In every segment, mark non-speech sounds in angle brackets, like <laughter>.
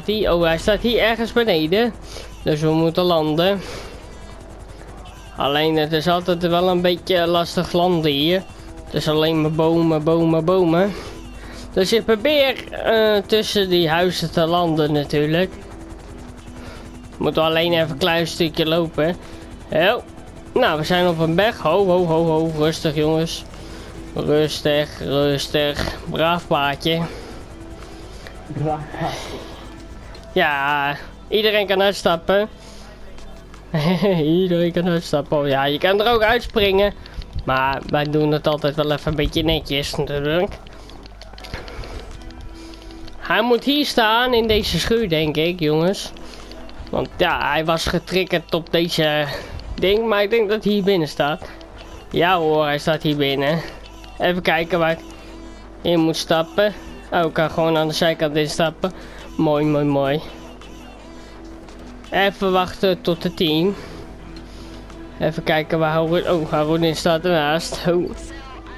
Staat hij? Oh, hij staat hier ergens beneden. Dus we moeten landen. Alleen het is altijd wel een beetje lastig landen hier. Het is alleen maar bomen, bomen, bomen. Dus ik probeer eh, tussen die huizen te landen natuurlijk. Moeten alleen even een klein stukje lopen. Oh. Nou, we zijn op een berg. Ho, ho, ho, ho. Rustig jongens. Rustig, rustig. Braaf paardje. Ja, iedereen kan uitstappen. <laughs> iedereen kan uitstappen. Oh ja, je kan er ook uitspringen. Maar wij doen het altijd wel even een beetje netjes natuurlijk. Hij moet hier staan in deze schuur denk ik jongens. Want ja, hij was getriggerd op deze ding. Maar ik denk dat hij hier binnen staat. Ja hoor, hij staat hier binnen. Even kijken waar ik in moet stappen. Oh, ik kan gewoon aan de zijkant instappen. Mooi, mooi, mooi. Even wachten tot de 10. Even kijken waar Haroon... Oh, Haroon staat ernaast. Oh.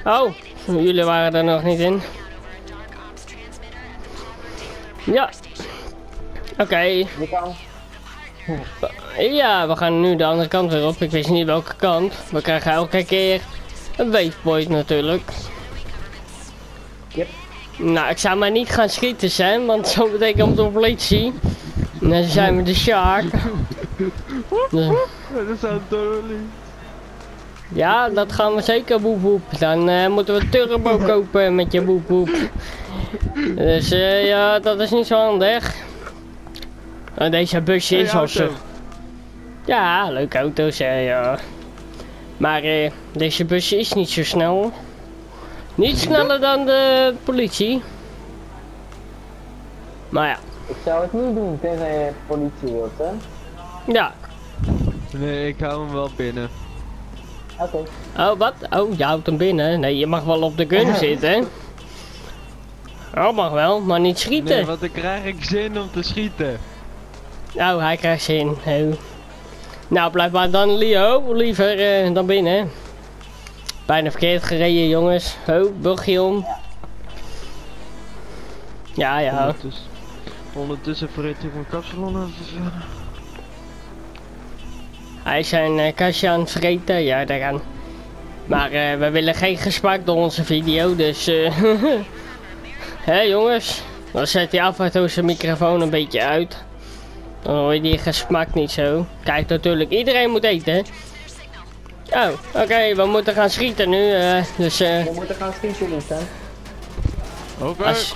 oh, jullie waren er nog niet in. Ja. Oké. Ja, we gaan nu de andere kant weer op. Ik wist niet welke kant. We krijgen elke keer een wavepoint natuurlijk. Yep. Nou, ik zou maar niet gaan schieten zijn, want zo betekent komt de politie. En dan zijn we de shark. Dus- Dat zou totally. ja, dat gaan we zeker boep boep. Dan eh, moeten we turbo kopen met je boep boep. Dus eh, ja, dat is niet zo handig. Nou, deze busje is al zo. Ja, leuke auto's, hè, ja. Maar eh, deze busje is niet zo snel. Niet sneller dan de politie. Maar ja, Ik zou het niet doen tenzij je politie wilt, hè? ja. Nee, ik hou hem wel binnen. Oké. Oh, wat? Oh, je houdt hem binnen. Nee, je mag wel op de gun zitten. Oh, mag wel, maar niet schieten. Nee, want dan krijg ik zin om te schieten. Nou, hij krijgt zin. Oh. Nou, blijf maar dan Leo, liever eh, dan binnen. Bijna verkeerd gereden, jongens. Bochtje om. Ja, ja. Ondertussen, ondertussen verrit ik mijn kapsalon even verder. Hij is zijn uh, kastje aan het vreten. Ja, daar gaan. Maar eh, we willen geen gesprek door onze video, dus... eh <laughs> Hé jongens, dan zet hij af en toe zijn microfoon een beetje uit. Dan hoor je die gesmak niet zo. Kijk, natuurlijk, iedereen moet eten. Oh, oké, we moeten gaan schieten nu. eh, dus eh, We moeten gaan schieten, dus, hè? Oké. als...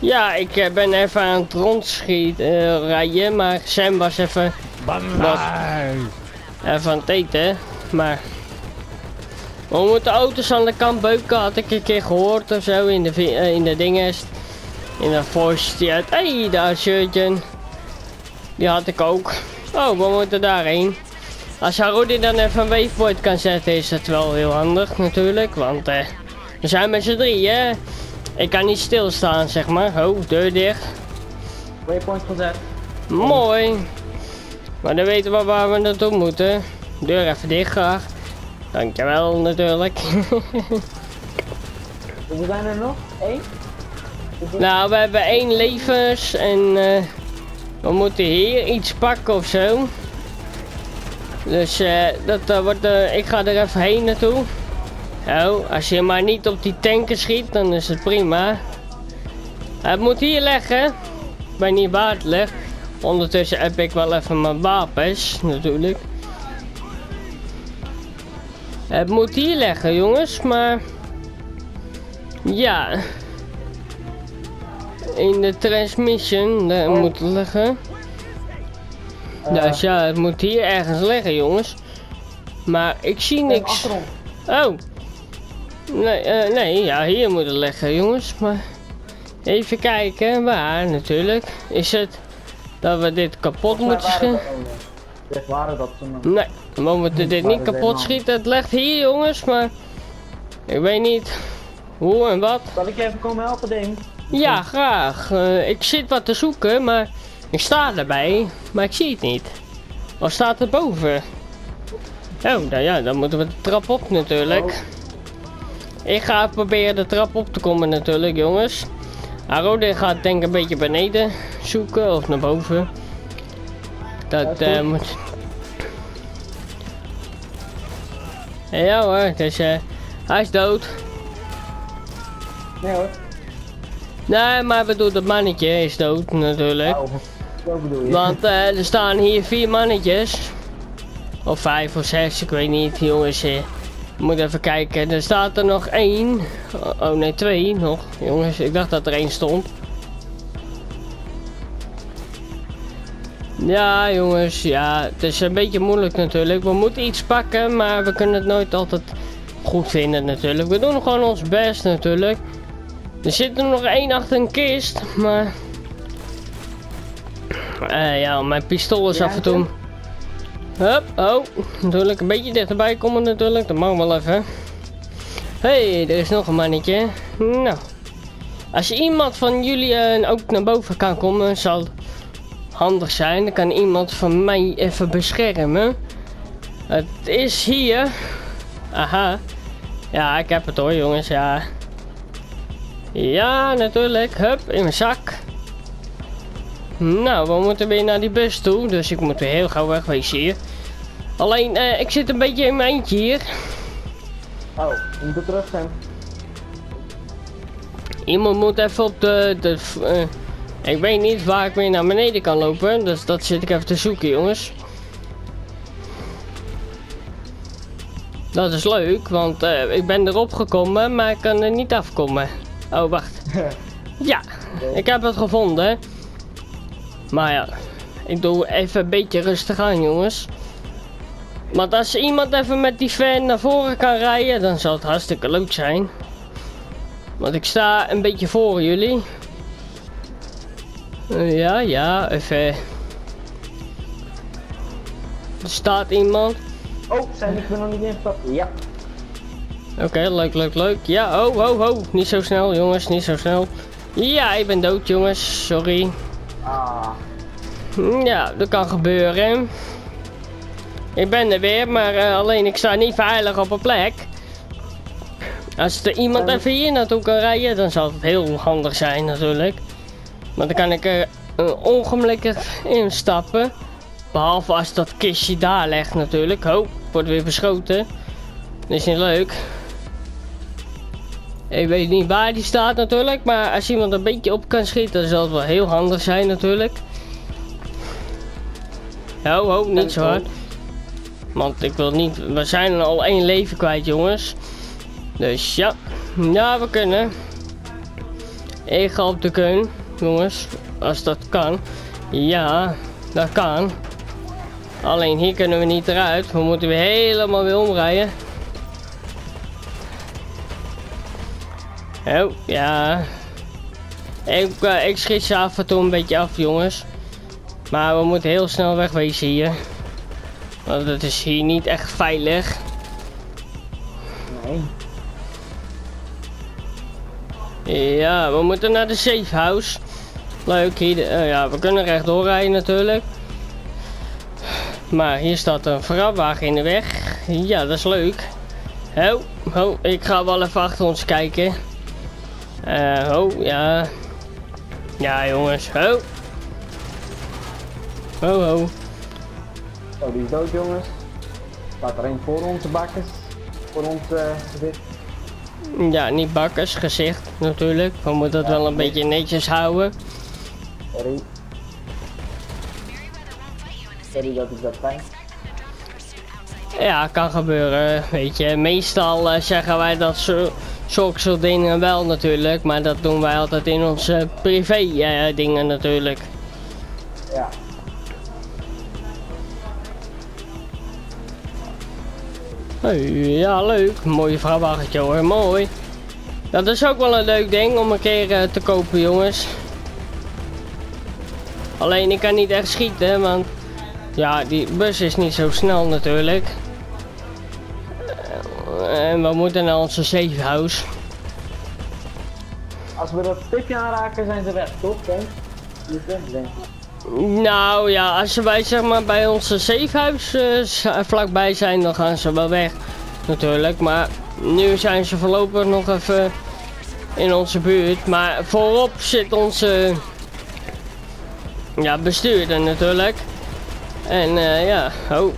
Ja, ik eh, ben even aan het rondschieten, eh, rijden, maar Sam was even, even aan het eten. Maar we moeten auto's aan de kant beuken, had ik een keer gehoord of zo in de, in de dinges. In de voice die uit. Hé, daar is shirtje. Die had ik ook. Oh, we moeten daarheen. Als Harudi dan even een waveboard kan zetten, is dat wel heel handig natuurlijk. Want eh, we zijn met z'n drie, hè. Ik kan niet stilstaan, zeg maar. Oh, deur dicht. Waypoint gezet. Mooi. Maar dan weten we waar we naartoe moeten. Deur even dicht graag. Dankjewel natuurlijk. <laughs> Hoeveel zijn er nog? Eén? nou, we hebben één levens en eh, we moeten hier iets pakken of zo. Dus eh, dat eh, wordt, eh, ik ga er even heen naartoe. Oh, als je maar niet op die tanken schiet, dan is het prima. Het moet hier leggen. Weet niet waar het ligt. Ondertussen heb ik wel even mijn wapens, natuurlijk. Het moet hier leggen, jongens, maar... Ja. In de transmission, moet het liggen. Dus ja, het moet hier ergens liggen, jongens. Maar ik zie niks. Achterom. Oh. Nee, eh, nee, ja, hier moet het liggen, jongens. Maar even kijken, waar natuurlijk. Is het dat we dit kapot moeten schieten? Zeg, waren dat toen nog? Nee, we moeten dit niet kapot schieten. Het ligt hier, jongens, maar ik weet niet hoe en wat. Zal ik je even komen helpen, Ding? Ja, graag. Eh, ik zit wat te zoeken, maar ik sta erbij, maar ik zie het niet. Of staat het boven? Oh, nou ja, dan moeten we de trap op natuurlijk. Ik ga proberen de trap op te komen natuurlijk, jongens. Arode gaat denk ik een beetje beneden zoeken of naar boven. Dat eh, moet... Ja hoor, dus hij is dood. Nee hoor. Nee, maar ik bedoel, dat mannetje is dood natuurlijk. Oh, Want eh, er staan hier vier mannetjes. Of vijf of zes, ik weet niet, jongens. eh, Ik moet even kijken. Er staat er nog één. Oh nee, twee nog. Jongens, ik dacht dat er één stond. Ja, jongens, ja, het is een beetje moeilijk natuurlijk. We moeten iets pakken, maar we kunnen het nooit altijd goed vinden natuurlijk. We doen gewoon ons best natuurlijk. Er zit er nog één achter een kist, maar... Eh, ja, mijn pistool is Ja, af en toe... Hup, oh, natuurlijk een beetje dichterbij komen natuurlijk, dat mag wel even. Hé, hey, er is nog een mannetje. Nou, als iemand van jullie eh, ook naar boven kan komen, zal handig zijn. Dan kan iemand van mij even beschermen. Het is hier. Aha. Ja, ik heb het hoor jongens, ja. Ja, natuurlijk. Hup, in mijn zak. Nou, we moeten weer naar die bus toe, dus ik moet weer heel gauw wegwezen hier. Alleen, eh, ik zit een beetje in mijn eentje hier. Oh, je moet er terug zijn. Iemand moet even op de... de eh, ik weet niet waar ik weer naar beneden kan lopen, dus dat zit ik even te zoeken, jongens. Dat is leuk, want eh, ik ben erop gekomen, maar ik kan er niet afkomen. Oh, wacht. <laughs> Ja, ik heb het gevonden. Maar ja, ik doe even een beetje rustig aan, jongens. Want als iemand even met die fan naar voren kan rijden, dan zal het hartstikke leuk zijn. Want ik sta een beetje voor jullie. Eh, ja, ja, even. Er staat iemand. Oh, zijn ik ben nog niet ingestapt. Ja. Oké, leuk, leuk, leuk. Ja, oh, oh, oh. Niet zo snel, jongens, niet zo snel. Ja, ik ben dood, jongens. Sorry. Ah. Ja, dat kan gebeuren. Ik ben er weer, maar eh, alleen ik sta niet veilig op een plek. Als er iemand even hier naartoe kan rijden, dan zal het heel handig zijn natuurlijk. Want dan kan ik er uh, instappen. Behalve als dat kistje daar legt natuurlijk. Oh, wordt weer beschoten. Dat is niet leuk. Ik weet niet waar die staat natuurlijk, maar als iemand een beetje op kan schieten, dan zal het wel heel handig zijn natuurlijk. Ho, ho, niet zo hard. Want ik wil niet, we zijn al één leven kwijt jongens. Dus ja, ja we kunnen. Ik ga op de kun, jongens, als dat kan. Ja, dat kan. Alleen hier kunnen we niet eruit, we moeten weer helemaal weer omrijden. Oh, ja. Ik, uh, ik schiet ze af en toe een beetje af, jongens. Maar we moeten heel snel wegwezen hier. Want het is hier niet echt veilig. Nee. Ja, we moeten naar de safe house. Leuk, hier, uh, ja, we kunnen rechtdoor rijden natuurlijk. Maar hier staat een vrachtwagen in de weg. Ja, dat is leuk. Ho, ho, ik ga wel even achter ons kijken. Uh, ho, ja. Ja, jongens, ho. Ho, ho. Oh, die is dood, jongens. Staat er een voor onze bakkers. Voor ons uh, gezicht. Ja, niet bakkers, gezicht natuurlijk. We moeten het Ja, wel een nee. beetje netjes houden. Sorry. Sorry dat ik dat zei. Ja, kan gebeuren. Weet je, meestal eh, zeggen wij dat zo, zulke soort dingen wel natuurlijk. Maar dat doen wij altijd in onze privé eh, dingen natuurlijk. Ja. Hey, ja, leuk. Mooi vrachtwagentje hoor, mooi. Dat is ook wel een leuk ding om een keer eh, te kopen, jongens. Alleen ik kan niet echt schieten, want ja, die bus is niet zo snel natuurlijk. En we moeten naar onze safe house. Als we dat stipje aanraken zijn ze weg, toch? Denk? Je kunt denk ik. Nou ja, als ze bij, zeg maar, bij onze safehuis eh, z- vlakbij zijn, dan gaan ze wel weg. Natuurlijk, maar nu zijn ze voorlopig nog even in onze buurt. Maar voorop zit onze ja, bestuurder natuurlijk. En eh, ja, oh.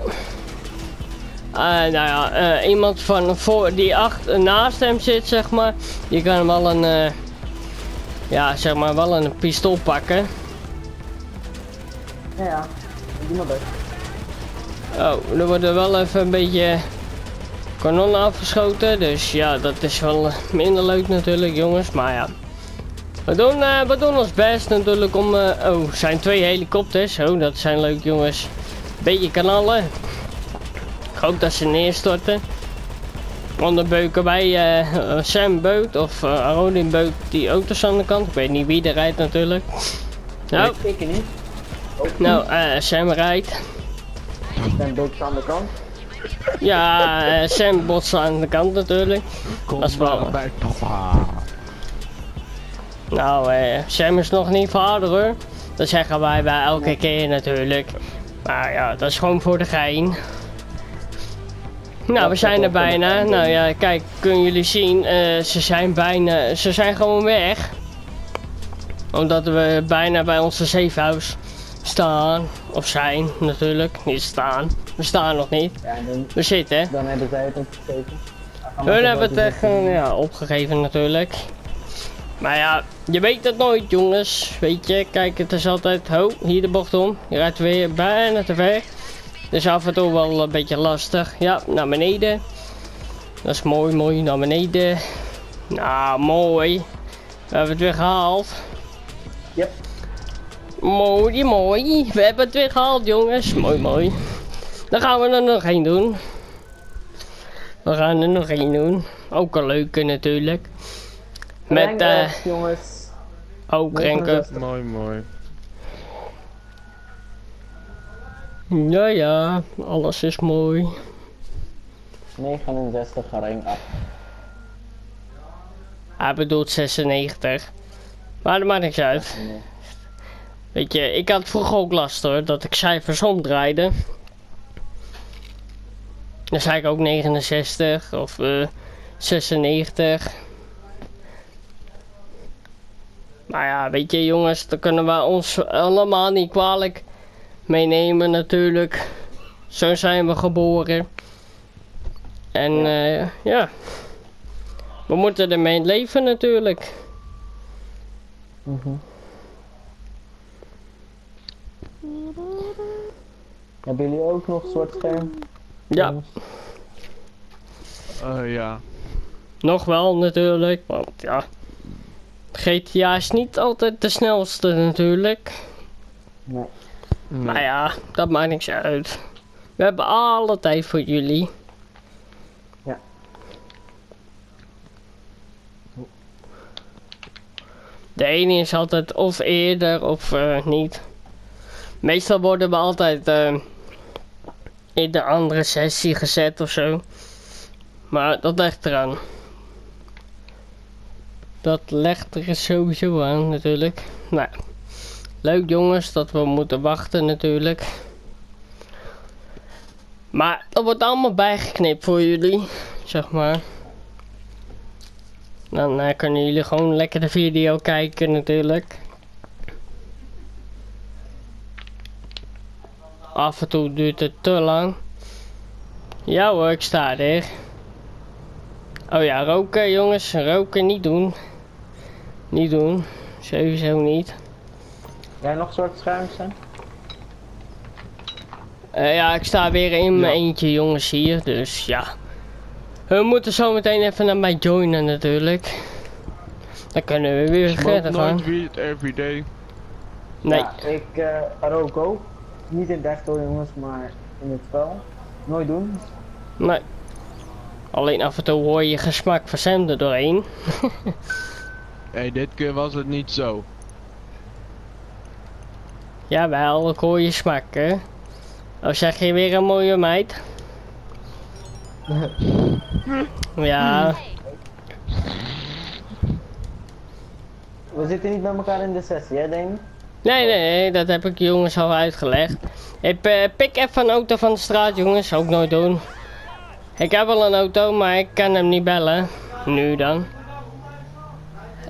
Uh, nou ja, uh, iemand van voor die achter naast hem zit, zeg maar, die kan wel een, uh, ja, zeg maar, wel een pistool pakken. Ja, ja, doe maar best. Oh, er worden wel even een beetje kanonnen afgeschoten, dus ja, dat is wel minder leuk natuurlijk, jongens, maar ja. We doen, we doen ons best natuurlijk om, oh, zijn twee helikopters, oh, dat zijn leuk jongens. Beetje kanalen. Ik hoop dat ze neerstorten. Want beuken wij uh, Sam Beut of uh, Beut die auto's aan de kant. Ik weet niet wie er rijdt natuurlijk. Nou, ik niet. Oh. Nou, uh, Sam rijdt. Sam Beut aan de kant? Ja, uh, Sam botst aan de kant natuurlijk. Kom dat is wel... bij papa. Nou, uh, Sam is nog niet vader hoor. Dat zeggen wij bij elke keer natuurlijk. Maar ja, dat is gewoon voor de gein. Nou, we zijn er bijna. Nou ja, kijk, kunnen jullie zien, uh, ze zijn bijna, ze zijn gewoon weg. Omdat we bijna bij onze safe house staan. Of zijn, natuurlijk. Niet staan. We staan nog niet. Ja, dan, we zitten. Dan hebben zij het opgegeven. Hun hebben het echt ja, opgegeven natuurlijk. Maar ja, je weet het nooit jongens. Weet je, kijk het is altijd, ho, hier de bocht om. Je rijdt weer bijna te ver. Dus af en toe wel een beetje lastig. Ja, naar beneden. Dat is mooi, mooi, naar beneden. Nou, mooi. We hebben het weer gehaald. Yep. Mooi, mooi. We hebben het weer gehaald jongens. Mooi, mooi. Dan gaan we er nog één doen. We gaan er nog één doen. Ook een leuke natuurlijk. Met eh. Uh, jongens. Ook renken. Mooi, mooi. Ja, ja, alles is mooi. 69 ring af. Hij bedoelt 96. Maar dat maakt niks uit. Weet je, ik had vroeger ook last hoor, dat ik cijfers omdraaide. Dan zei ik ook 69 of uh, 96. Maar ja, weet je jongens, dan kunnen we ons allemaal niet kwalijk meenemen natuurlijk. Zo zijn we geboren. En ja, uh, ja. we moeten ermee leven natuurlijk. Mm -hmm. Hebben jullie ook nog een soort scherm? Ja. Uh, ja. Nog wel natuurlijk, want ja. GTA is niet altijd de snelste natuurlijk. Nee. Nee. Maar ja, dat maakt niks uit. We hebben alle tijd voor jullie. Ja. De ene is altijd of eerder of uh, niet. Meestal worden we altijd uh, in de andere sessie gezet of zo. Maar dat legt eraan. Dat legt er sowieso aan natuurlijk. Nou. Leuk jongens dat we moeten wachten natuurlijk. Maar dat wordt allemaal bijgeknipt voor jullie, zeg maar. Dan uh, kunnen jullie gewoon lekker de video kijken natuurlijk. Af en toe duurt het te lang. Ja hoor, ik sta er. Oh ja, roken jongens, roken niet doen. Niet doen, sowieso niet. Jij nog soort schuims zijn? Uh, ja, ik sta weer in mijn eentje jongens hier, dus ja. We moeten zo meteen even naar mij joinen natuurlijk. Dan kunnen we weer Smoke verder gaan. Not weed every day. Nee. Ja, ik uh, rook ook. Niet in het echt hoor jongens, maar in het spel. Nooit doen. Nee. Alleen af en toe hoor je gesmak van Sam er doorheen. <laughs> hey, dit keer was het niet zo. Jawel, ik hoor je smak, hè. Oh, zeg je weer een mooie meid? <laughs> ja. We zitten niet bij elkaar in de sessie, hè, denk ik? Nee, nee, dat heb ik jongens al uitgelegd. Ik uh, pik even een auto van de straat, jongens. Ook nooit doen. Ik heb wel een auto, maar ik kan hem niet bellen. Nu dan.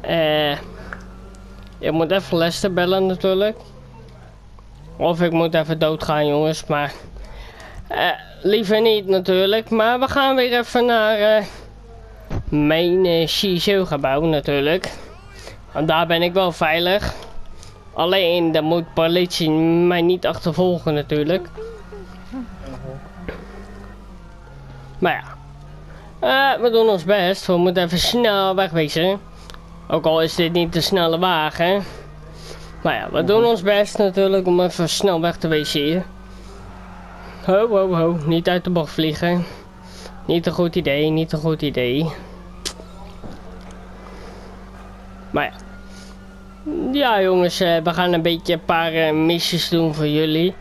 eh... ik moet even Lester bellen natuurlijk. Of ik moet even doodgaan jongens, maar... eh, liever niet natuurlijk, maar we gaan weer even naar... eh, mijn uh, gebouw natuurlijk. Want daar ben ik wel veilig. Alleen, dan moet politie mij niet achtervolgen natuurlijk. Maar ja. Eh, we doen ons best. We moeten even snel wegwezen. Ook al is dit niet de snelle wagen. Maar ja, we doen ons best natuurlijk om even snel weg te wezen. Ho, ho, ho. Niet uit de bocht vliegen. Niet een goed idee, niet een goed idee. Maar ja. Ja jongens, eh, we gaan een beetje een paar eh, missies doen voor jullie.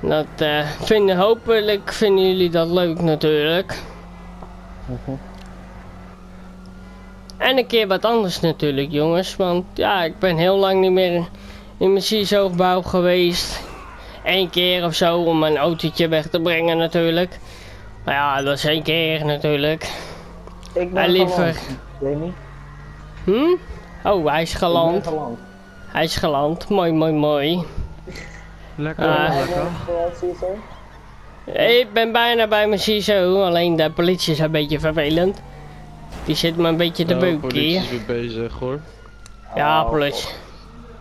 Dat eh, vinden, hopelijk vinden jullie dat leuk natuurlijk. En een keer wat anders natuurlijk jongens, want ja, ik ben heel lang niet meer in mijn CISO-gebouw geweest. Eén keer of zo om mijn autootje weg te brengen natuurlijk. Maar ja, dat is één keer natuurlijk. Ik ben liever. Jamie. Hm? Oh, hij is Ik ben geland. geland. Hij is geland. Mooi, mooi, mooi. Lekker. Jij lekker. Ik ben bijna bij mijn CISO, alleen de politie is een beetje vervelend. Die zit me een beetje te Oh, beuken politie is weer bezig hoor. Ja, Oh, politie.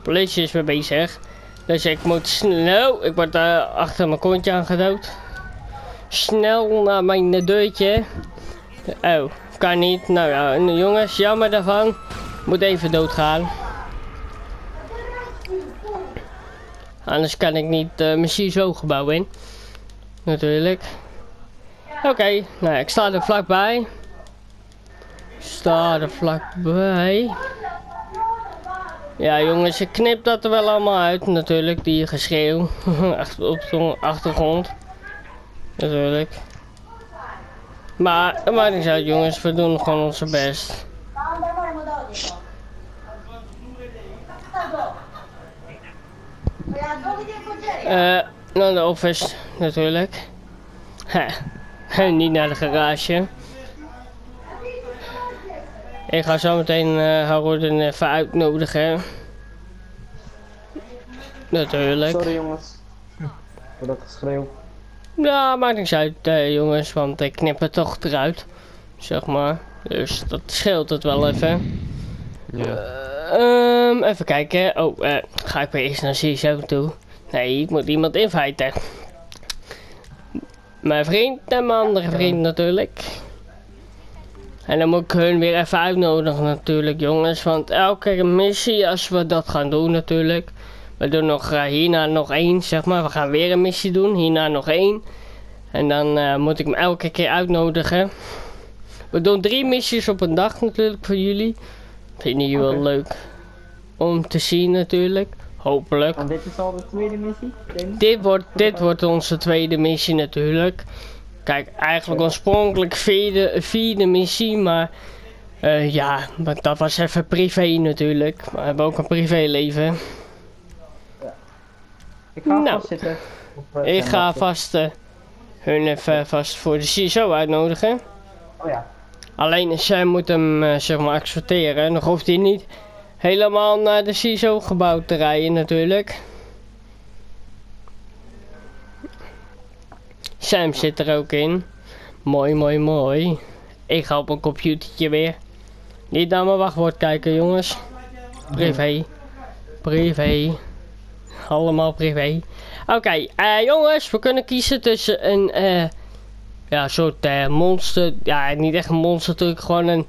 Politie is weer bezig. Dus ik moet snel, ik word eh, achter mijn kontje aangedood. Snel naar mijn deurtje. Oh, kan niet. Nou ja, en jongens, jammer daarvan. Moet even doodgaan. Anders kan ik niet uh, mijn CISO-gebouw in. Natuurlijk. Oké, nou ik sta er vlakbij. Sta er vlakbij. Ja jongens, ik knip dat er wel allemaal uit natuurlijk, die geschreeuw <laughs> op de achtergrond. Natuurlijk. Maar het maakt uit jongens, we doen gewoon onze best. Eh, naar de office natuurlijk. <laughs> Niet naar de garage. Ik ga zo meteen uh, Harold even uitnodigen. Natuurlijk. Sorry jongens. Voor dat geschreeuw. Ja, maakt niks uit eh, jongens, want ik knip het toch eruit. Zeg maar. Dus dat scheelt het wel even. Ja. Ehm, even kijken. Oh, eh, ga ik weer eerst naar CSO toe. Nee, ik moet iemand inviten. Mijn vriend en mijn andere vriend natuurlijk. En dan moet ik hun weer even uitnodigen natuurlijk jongens. Want elke missie als we dat gaan doen natuurlijk. We doen nog eh, hierna nog één zeg maar. We gaan weer een missie doen. Hierna nog één. En dan eh, moet ik hem elke keer uitnodigen. We doen drie missies op een dag natuurlijk voor jullie. Vinden jullie wel leuk om te zien natuurlijk. Hopelijk. En dit is al de tweede missie? Dit wordt, dit wordt onze tweede missie natuurlijk. Kijk, eigenlijk oorspronkelijk vierde, vierde missie, maar eh, ja, dat was even privé natuurlijk. We hebben ook een privéleven. Ik ga Nou. vast zitten. Op, eh, Ik ga vast eh, hun even vast voor de CISO uitnodigen. Oh ja. Alleen zij moet hem eh, zeg maar accepteren. Dan hoeft hij niet helemaal naar de CISO gebouw te rijden natuurlijk. Sam zit er ook in. Mooi, mooi, mooi. Ik ga op een computertje weer. Niet naar mijn wachtwoord kijken jongens. Privé. Privé. Allemaal privé. Oké, eh, jongens, we kunnen kiezen tussen een eh, ja, soort eh, monster. Ja, niet echt een monster natuurlijk. Gewoon een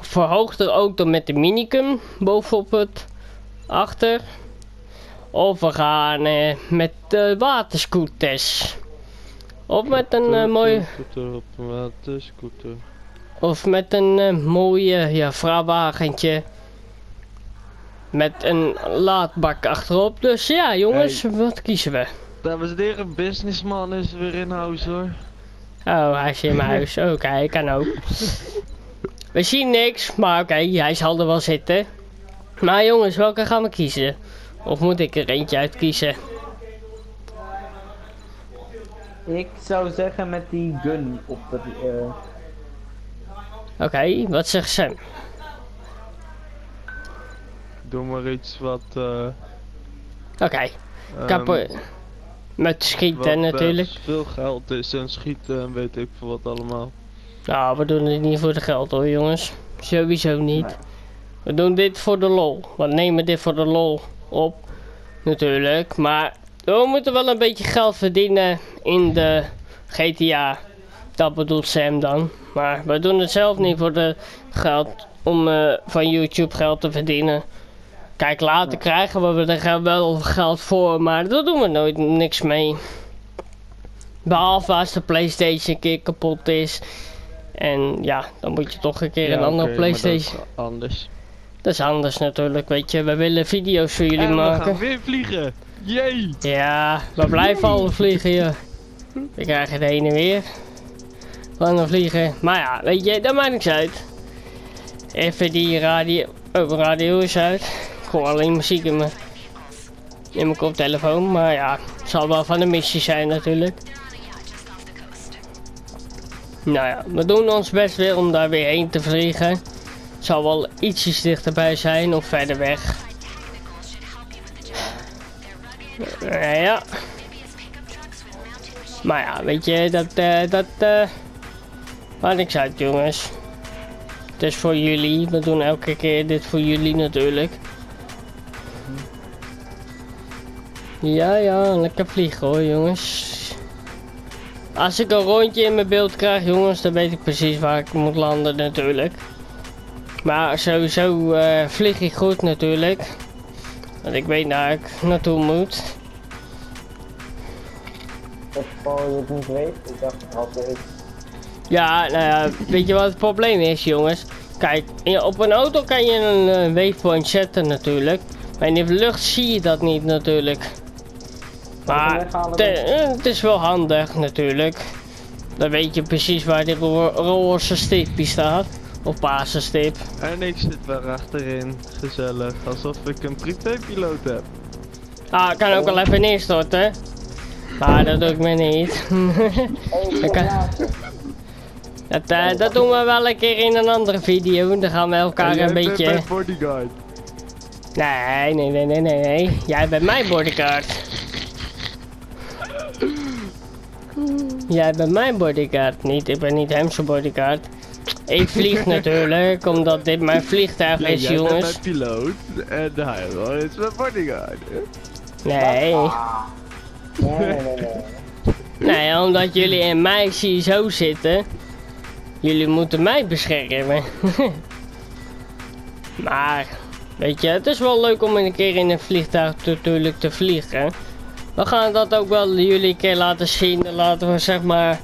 verhoogde auto met de minicum bovenop het achter. Of we gaan met de waterscooters. Of met een eh, mooie... Scooter op een waterscooter. Of met een eh, mooie ja, vrachtwagentje. Met een laadbak achterop. Dus ja, jongens, wat kiezen we? Dames en heren, businessman is weer in huis hoor. Oh, hij is in mijn huis. <laughs> Oké, kan ook. We zien niks, maar oké, hij zal er wel zitten. Maar jongens, welke gaan we kiezen? Of moet ik er eentje uitkiezen? Ik zou zeggen met die gun op de... eh, Oké, wat zegt Sam? Doe maar iets wat... eh Oké, kapo- ehm, met wat schieten natuurlijk. best veel geld is en schieten en weet ik veel wat allemaal. Nou, we doen het niet voor de geld hoor jongens. Sowieso niet. Nee. We doen dit voor de lol. We nemen dit voor de lol op. Natuurlijk. Maar we moeten wel een beetje geld verdienen in de GTA. Dat bedoelt Sam dan. Maar we doen het zelf niet voor de geld. Om eh, van YouTube geld te verdienen. Kijk, later krijgen we er wel geld voor. Maar daar doen we nooit niks mee. Behalve als de Playstation een keer kapot is. En ja, dan moet je toch een keer een andere Playstation. is anders. Dat is anders natuurlijk, weet je. We willen video's voor jullie en we maken. gaan weer vliegen! Jee! Ja, we blijven al vliegen, joh. We krijgen het heen en weer. Van de vliegen. Maar ja, weet je, dat maakt niks uit. Even die radio... Oh, radio is uit. Ik hoor alleen muziek in mijn... In mijn koptelefoon. Maar ja, het zal wel van de missie zijn natuurlijk. Nou ja, we doen ons best weer om daar weer heen te vliegen. Zal wel ietsjes dichterbij zijn of verder weg. Ja. Maar ja, weet je, dat, eh, dat, eh maakt niks uit jongens. Het is voor jullie, we doen elke keer dit voor jullie natuurlijk. Ja, ja, lekker vliegen hoor jongens. Als ik een rondje in mijn beeld krijg jongens, dan weet ik precies waar ik moet landen natuurlijk. Maar sowieso eh, vlieg ik goed natuurlijk. Want ik weet waar ik naartoe moet. Geval je het niet weet, ik dacht het weet. Ja, nou ja, weet je wat het probleem is, jongens? Kijk, op een auto kan je een eh, waypoint zetten natuurlijk. Maar in de lucht zie je dat niet natuurlijk. Maar eh, het is wel handig natuurlijk. Dan weet je precies waar die ro roze stipje staat. Of paarse stip. En ik zit weer achterin, gezellig, alsof ik een privépiloot heb. Ah, ik kan ook wel even neerstorten. Maar dat doe ik me niet. <laughs> Ik kan- dat, eh, dat doen we wel een keer in een andere video. Dan gaan we elkaar jij een bent beetje... mijn bodyguard. Nee, nee, nee, nee, nee, nee. Jij bent mijn bodyguard. Jij bent mijn bodyguard. Niet, ik ben niet hem zijn bodyguard. Ik vlieg natuurlijk, omdat dit mijn vliegtuig Ja, is, jij bent jongens. mijn piloot en hij is mijn bodyguard. Nee. Nee, nee, nee, nee. Nee, omdat jullie in mij zie zo zitten. Jullie moeten mij beschermen. <laughs> maar, weet je, het is wel leuk om een keer in een vliegtuig natuurlijk te vliegen. We gaan dat ook wel jullie een keer laten zien. Dan laten we zeg maar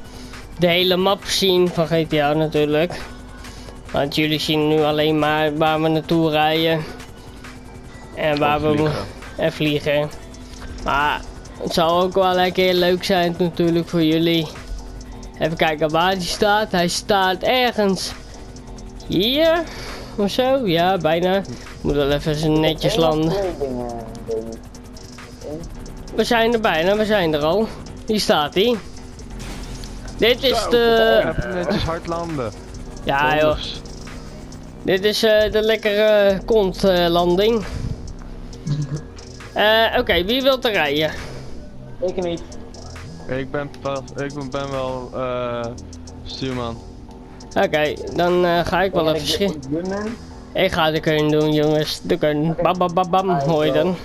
de hele map zien van GTA natuurlijk. Want jullie zien nu alleen maar waar we naartoe rijden. En waar we vliegen. en vliegen. Maar het zal ook wel een keer leuk zijn natuurlijk voor jullie. Even kijken waar hij staat. Hij staat ergens hier of zo. Ja, bijna. Moet wel even netjes landen. We zijn er bijna, we zijn er al. Hier staat hij. Dit is Zo, de... Even netjes hard landen. Ja joh, dit is eh, de lekkere kontlanding. Eh Oké, wie wil er rijden? Ik niet. Ik ben, pas, ik ben, ben wel eh stuurman. Oké, dan eh, ga ik wel even ik schieten. Ik ga de kun doen, jongens. De kun. Oké. Bam, bam, bam, bam, Ah, hoor je dan.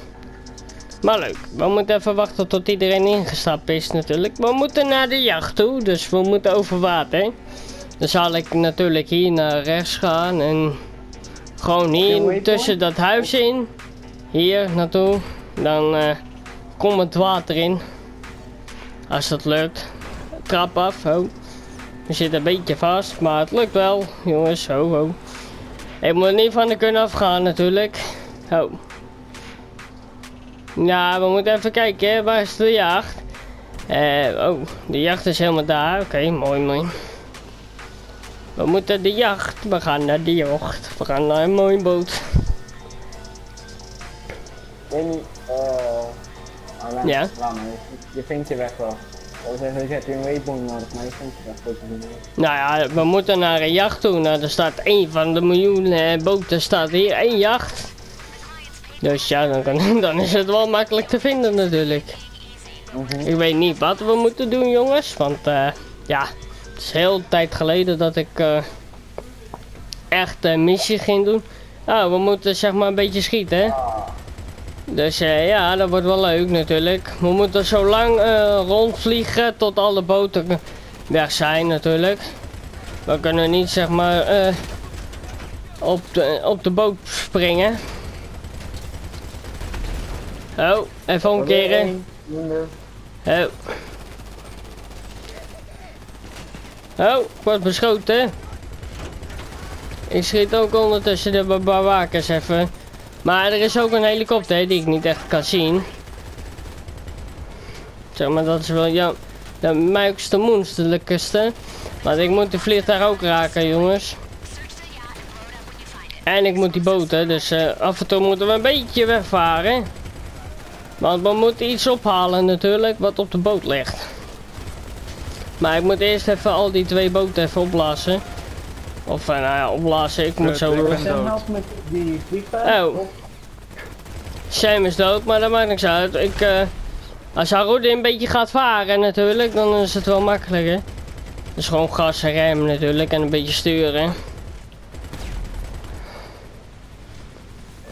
Maar leuk. We moeten even wachten tot iedereen ingestapt is natuurlijk. We moeten naar de jacht toe, dus we moeten over water. Dan zal ik natuurlijk hier naar rechts gaan en gewoon hier tussen dat huis in. Hier naartoe. Dan eh komt het water in. Als dat lukt. Trap af. Oh. We zitten een beetje vast, maar het lukt wel. Jongens, ho ho. Ik moet niet van de kunnen afgaan natuurlijk. Oh. Nou, we moeten even kijken, waar is de jacht? Eh, oh, de jacht is helemaal daar. Oké, mooi, mooi. We moeten de jacht, we gaan naar de jacht. We gaan naar een mooie boot. Danny, eh... Alain, Ja? Laat je, vindt je weg wel. Ik zeggen, ik heb een waypoint nodig, maar je vindt je weg goed. Nou ja, we moeten naar een jacht toe. Nou, er staat één van de miljoen eh, boten, staat hier één jacht. Dus ja, dan, kan, <laughs> dan is het wel makkelijk te vinden natuurlijk. Mhm. Ik weet niet wat we moeten doen jongens, want eh, ja, het is heel tijd geleden dat ik eh, echt een missie ging doen. Oh, we moeten zeg maar een beetje schieten hè. Dus eh, ja, dat wordt wel leuk natuurlijk. We moeten zo lang rondvliegen tot alle boten weg zijn natuurlijk. We kunnen niet zeg maar op, de, op de boot springen. Oh, even omkeren. Oh. Oh, ik word beschoten. Ik schiet ook ondertussen de be- bewakers even. Maar er is ook een helikopter die ik niet echt kan zien. Zeg maar, dat is wel ja, de meukste moenstelijkste. Want ik moet de vliegtuig ook raken, jongens. En ik moet die boten, dus eh, af en toe moeten we een beetje wegvaren. Want we moeten iets ophalen natuurlijk, wat op de boot ligt. Maar ik moet eerst even al die twee boten even opblazen. Of eh, nou ja, opblazen, ik moet zo... ik ben met die vliegtuig. Oh. Sam is dood, maar dat maakt niks uit. Ik, eh, als Harudi een beetje gaat varen natuurlijk, dan is het wel makkelijker. Dus gewoon gas en rem natuurlijk en een beetje sturen. Eh,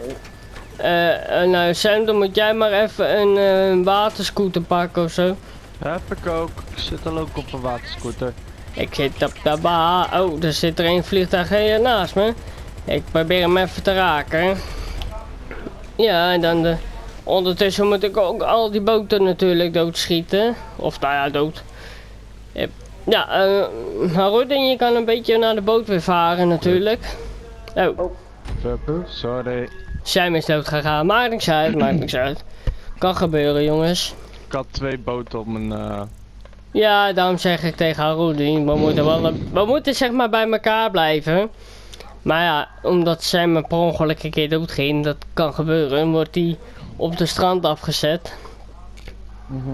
eh, nou Sam, dan moet jij maar even een eh, waterscooter pakken of zo. Heb ik ook. Ik zit al ook op een waterscooter. Ik zit op de ba. Oh, er zit er een vliegtuig hier naast me. Ik probeer hem even te raken. Ja, en dan de... Ondertussen moet ik ook al die boten natuurlijk doodschieten. Of nou ja, dood. Eh, Ja, eh Harudin, je kan een beetje naar de boot weer varen natuurlijk. Oh, Fuck, Sorry. Sam is dood gegaan. Maakt niks uit, maakt niks <clears throat> uit. Kan gebeuren, jongens. Ik had twee boten op mijn... eh, Ja, daarom zeg ik tegen Harudi, we moeten wel, een- we moeten zeg maar bij elkaar blijven. Maar ja, omdat Sam een per ongeluk een keer dood ging, dat kan gebeuren, wordt hij op de strand afgezet. Mhm.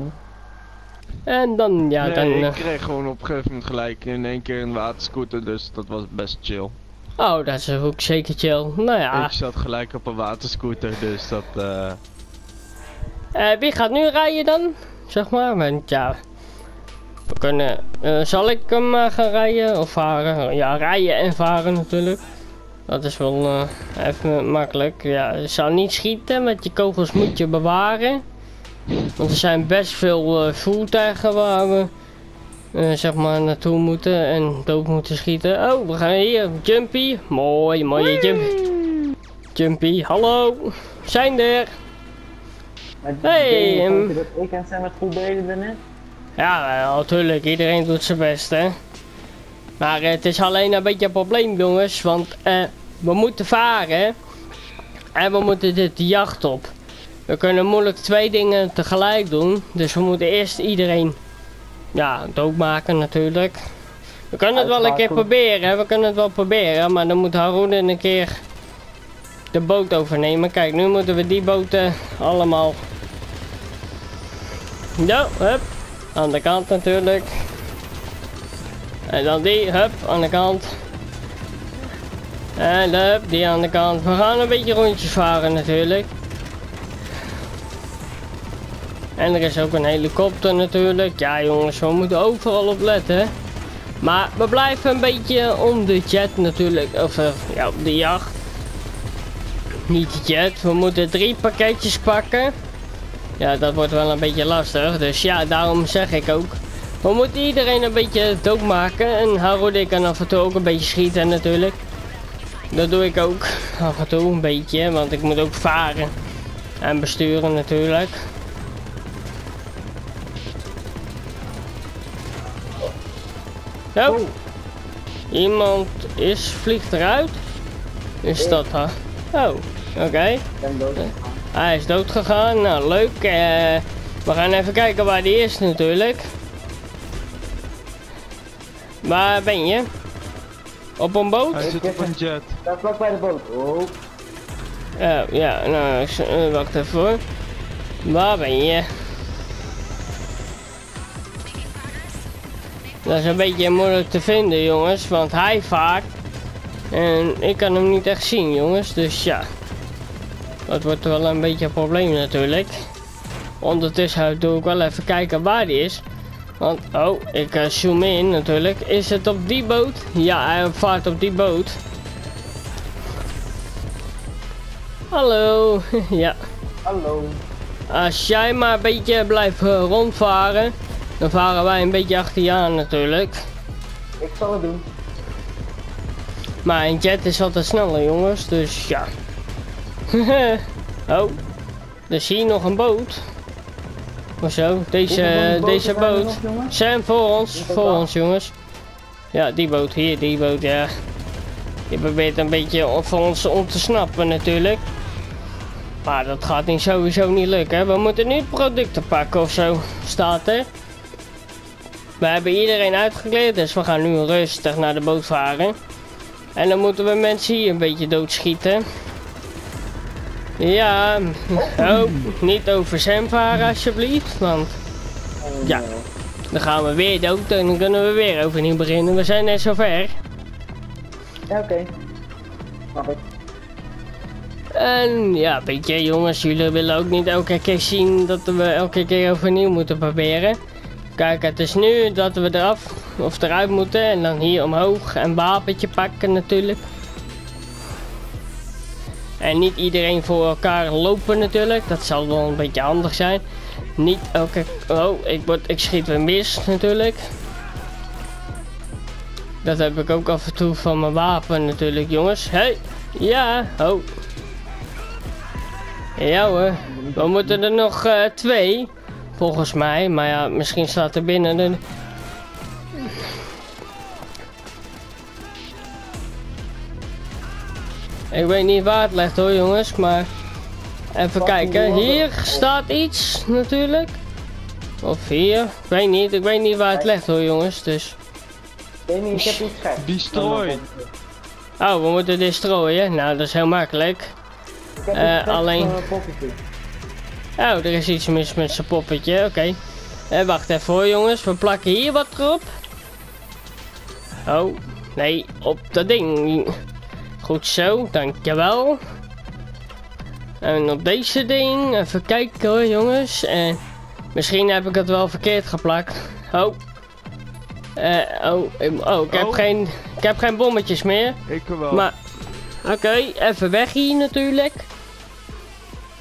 En dan, ja, nee, dan... ik eh, kreeg gewoon op een gegeven moment gelijk in één keer een waterscooter, dus dat was best chill. Oh, dat is ook zeker chill. Nou ja, Ik zat gelijk op een waterscooter, dus dat... eh eh, wie gaat nu rijden dan? Zeg maar, want ja... We kunnen... eh, zal ik hem maar gaan rijden of varen? Ja, rijden en varen natuurlijk. Dat is wel even makkelijk. Ja, je zou niet schieten, met je kogels moet je bewaren. Want er zijn best veel voertuigen waar we eh, zeg maar naartoe moeten en dood moeten schieten. Oh, we gaan hier. Jumpy. Mooi, mooie Jumpy. Jumpy, hallo. Zijn er. Maar Hey, ehm. dat ik en het goed daarnet? Ja, natuurlijk. Iedereen doet zijn best, hè. Maar eh, het is alleen een beetje een probleem, jongens. Want eh, we moeten varen. En we moeten dit de jacht op. We kunnen moeilijk twee dingen tegelijk doen. Dus we moeten eerst iedereen ja, doodmaken natuurlijk. We kunnen het wel een keer proberen. We kunnen het wel proberen. Maar dan moet Haroon een keer de boot overnemen. Kijk, nu moeten we die boten allemaal... Ja, hup. Aan de kant natuurlijk. En dan die, hup, aan de kant. En hup, die aan de kant. We gaan een beetje rondjes varen natuurlijk. En er is ook een helikopter natuurlijk. Ja jongens, we moeten overal op letten. Maar we blijven een beetje om de jet natuurlijk. Of eh, ja, op de jacht. Niet de jet. We moeten drie pakketjes pakken. Ja, dat wordt wel een beetje lastig. Dus ja, daarom zeg ik ook. We moeten iedereen een beetje doodmaken. En Harold kan af en toe ook een beetje schieten natuurlijk. Dat doe ik ook <laughs> af en toe een beetje. Want ik moet ook varen. En besturen natuurlijk. Oh. Iemand is, vliegt eruit. Is dat ha? Oh, oké. Ik ben dood. Hij is dood gegaan. Nou, leuk. Eh, we gaan even kijken waar die is natuurlijk. Waar ben je? Op een boot? hij zit op een jet. Daar vlak bij de boot. Oh, Oh, ja, nou, eh, wacht even hoor. Waar ben je? Dat is een beetje moeilijk te vinden, jongens, want hij vaart. En ik kan hem niet echt zien, jongens, dus ja. Dat wordt wel een beetje een probleem natuurlijk. Ondertussen doe ik wel even kijken waar die is. Want, oh, ik uh, zoom in natuurlijk. Is het op die boot? Ja, hij vaart op die boot. Hallo, <laughs> ja. Hallo. Als jij maar een beetje blijft uh, rondvaren, dan varen wij een beetje achter je aan natuurlijk. Ik zal het doen. Maar een jet is altijd sneller jongens, dus ja. <laughs> oh, er zie je nog een boot. Of zo, deze, Hoeveel deze boot. nog? Zijn voor ons, voor ons jongens. Ja, die boot hier, die boot, ja. Die probeert een beetje voor ons om te snappen natuurlijk. Maar dat gaat niet sowieso niet lukken. We moeten nu producten pakken of zo, staat er. We hebben iedereen uitgekleed, dus we gaan nu rustig naar de boot varen. En dan moeten we mensen hier een beetje doodschieten. Ja, oh, niet over Sam varen alsjeblieft, want Ja. dan gaan we weer dood en dan kunnen we weer overnieuw beginnen. We zijn net zover. ja, oké. En ja, weet je jongens, jullie willen ook niet elke keer zien dat we elke keer overnieuw moeten proberen. Kijk, het is nu dat we eraf of eruit moeten en dan hier omhoog een wapentje pakken natuurlijk. En niet iedereen voor elkaar lopen natuurlijk, dat zal wel een beetje handig zijn. Niet elke... Oh, ik, word, ik schiet weer mis natuurlijk. Dat heb ik ook af en toe van mijn wapen natuurlijk jongens. Hey, ja, oh. Ja hoor, we moeten er nog eh, twee, volgens mij. Maar ja, misschien staat er binnen een... Ik weet niet waar het ligt hoor jongens, maar... Even kijken, hier staat iets natuurlijk. Of hier, ik weet niet, ik weet niet waar het ligt hoor jongens, dus... Ik weet niet, ik heb iets. Destroy. Oh, we moeten destroyen, nou dat is heel makkelijk. Eh, alleen- poppetje. Oh, er is iets mis met zijn poppetje, oké. Eh, wacht even hoor jongens, we plakken hier wat erop. Oh, nee, op dat ding. Goed zo, dankjewel. En op deze ding, even kijken hoor jongens. En misschien heb ik het wel verkeerd geplakt. Oh. Eh, oh, ik- oh, ik heb, Oh. geen, ik heb geen bommetjes meer. Ik wel. Maar, oké, even weg hier natuurlijk.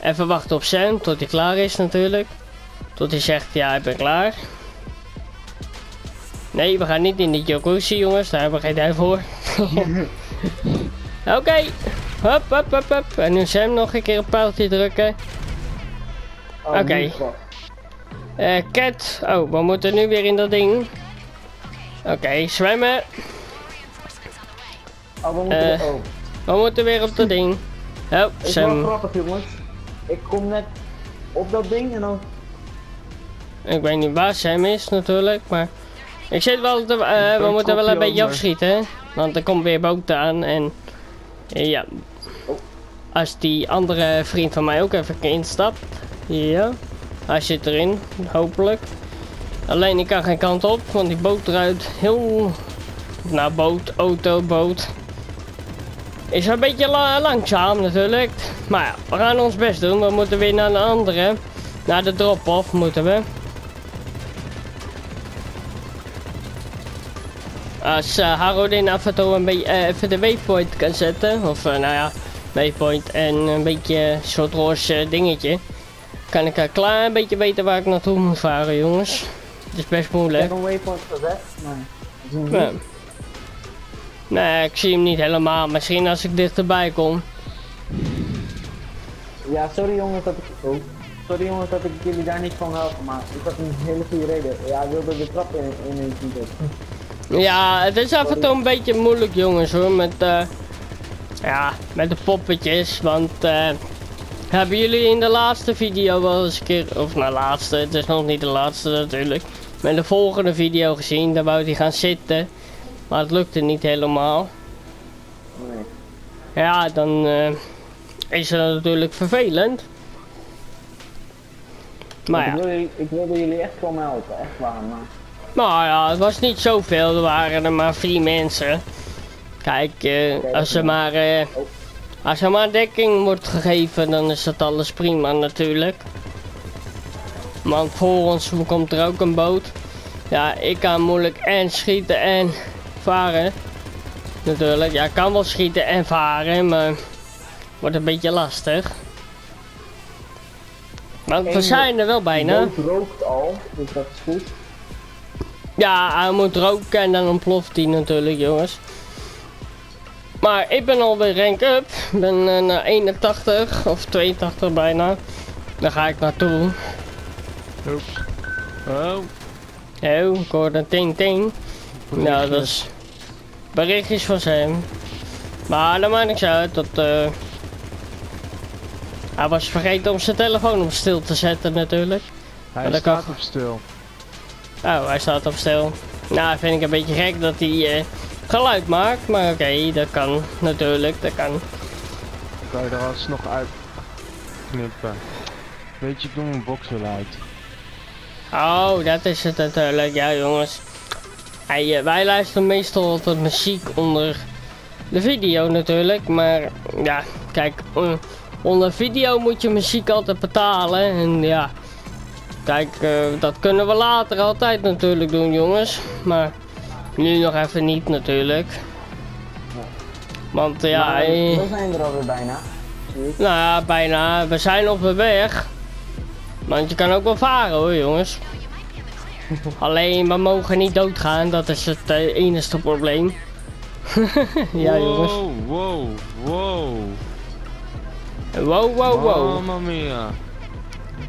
Even wachten op Sam tot hij klaar is natuurlijk. Tot hij zegt, ja, ik ben klaar. Nee, we gaan niet in de jacuzzi, jongens. Daar hebben we geen tijd voor. <laughs> Oké. Hop, hop, hop, hop. En nu Sam nog een keer een pijltje drukken. Oh, Oké. Eh, Cat. Oh, we moeten nu weer in dat ding. Oké, zwemmen. Oh, we moeten... Eh, oh. We moeten weer op dat ding. Oh, Is wel Sam. grappig jongens. Ik kom net op dat ding en dan... Ik weet niet waar Sam is natuurlijk, maar... Ik zit wel te... eh, we moeten wel een je beetje afschieten, hè. Want er komt weer boot aan en... eh, ja. Als die andere vriend van mij ook even instapt. Ja. Hij zit erin, hopelijk. Alleen ik kan geen kant op, want die boot eruit heel... Nou, boot, auto, boot. Is een beetje la- langzaam natuurlijk. Maar ja, we gaan ons best doen. We moeten weer naar de andere. Naar de drop-off moeten we. Als uh, Harodin af en toe een beetje eh, even de waypoint kan zetten. Of eh, nou ja, waypoint en een beetje een soort roze dingetje. Kan ik klaar een beetje weten waar ik naartoe moet varen jongens. Het is best Ik moeilijk. heb een waypoint gezet, maar... ik Nee, ik zie hem niet helemaal. Misschien als ik dichterbij kom. Ja, sorry jongens dat ik... Oh. Sorry jongens dat ik jullie daar niet kan helpen, maar ik had een hele goede reden. Ja, ik wilde de trap in, niet op. Ja, het is af en toe een beetje moeilijk jongens hoor, met, eh ja, met de poppetjes, want eh hebben jullie in de laatste video wel eens een keer, of nou laatste, het is nog niet de laatste natuurlijk, met de volgende video gezien, daar wou hij gaan zitten, maar het lukte niet helemaal. Nee. Ja, dan eh, is het natuurlijk vervelend. Maar ik, ja. wilde, jullie- ik wilde jullie echt gewoon helpen, echt waar, maar... Nou ja, het was niet zoveel. Er waren er maar vier mensen. Kijk, eh, als dat maar... eh, Oh. Als er maar dekking wordt gegeven, dan is dat alles prima natuurlijk. Want voor ons komt er ook een boot. Ja, ik kan moeilijk en schieten en varen. Natuurlijk, ja, ik kan wel schieten en varen, maar wordt een beetje lastig. Want we zijn er wel bijna. Boot rookt al, dus dat is goed. Ja, hij moet roken en dan ontploft hij natuurlijk, jongens. Maar ik ben alweer rank up. Ik ben eh, naar 81 of 82 bijna. Daar ga ik naartoe. Oeps. Oh, Oh, ik hoorde een ting ting. Nou, dat is berichtjes van Sam. Maar dat maakt niks uit. Dat, eh, Hij was vergeten om zijn telefoon op stil te zetten natuurlijk. hij staat kan- op stil. Oh, hij staat op stil. Nou, vind ik een beetje gek dat hij eh, geluid maakt. Maar oké, dat kan natuurlijk. Dat kan. Kan je er alsnog uit knippen. Weet je, ik doe mijn boxerluid. Oh, dat is het natuurlijk. Ja, jongens. Hey, eh, wij luisteren meestal tot muziek onder de video natuurlijk. Maar ja, kijk, eh, onder video moet je muziek altijd betalen. En ja, kijk, eh, dat kunnen we later altijd natuurlijk doen, jongens. Maar nu nog even niet natuurlijk. Want ja, Maar we zijn er alweer bijna. Nou ja, bijna. We zijn op de weg. Want je kan ook wel varen hoor, jongens. <laughs> Alleen, we mogen niet doodgaan. Dat is het eh, enige probleem. <laughs> ja, jongens. Wow, wow, wow. Wow, wow, wow. Mamma mia.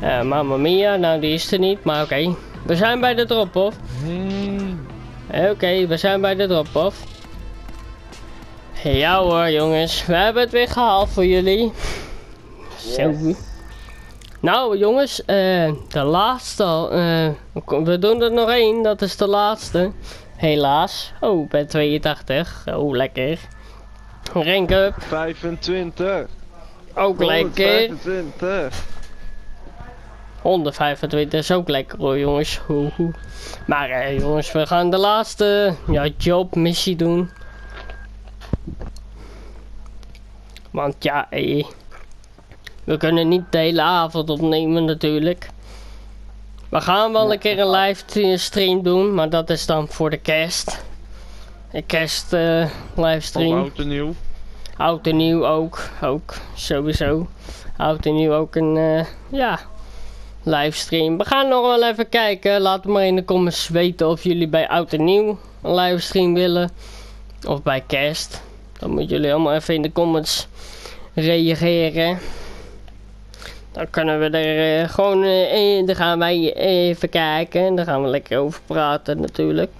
Ja, mamma mia. Nou, die is er niet. Maar oké. We zijn bij de drop-off. Hey. Oké, we zijn bij de drop-off. Ja hoor, jongens. We hebben het weer gehaald voor jullie. Zo. Nou jongens, eh, de laatste al. eh, we doen er nog één, dat is de laatste. Helaas. Oh, ben 82. Oh, lekker. Rank up, 25. ook lekker. 25. 125 is ook lekker hoor jongens. Hoe, hoe. Maar eh, jongens, we gaan de laatste ja, job, missie doen. Want ja, eh, we kunnen niet de hele avond opnemen natuurlijk. We gaan wel een keer een live stream doen, maar dat is dan voor de kerst. Een kerst eh, Of livestream. oud en nieuw. Oud en nieuw ook, ook sowieso. Oud en nieuw ook een, eh, ja, livestream. We gaan nog wel even kijken. Laat maar in de comments weten of jullie bij oud en nieuw een livestream willen. Of bij kerst. Dan moeten jullie allemaal even in de comments reageren. Dan kunnen we er eh, gewoon, eh, eh, dan gaan wij even kijken. En dan gaan we lekker over praten natuurlijk.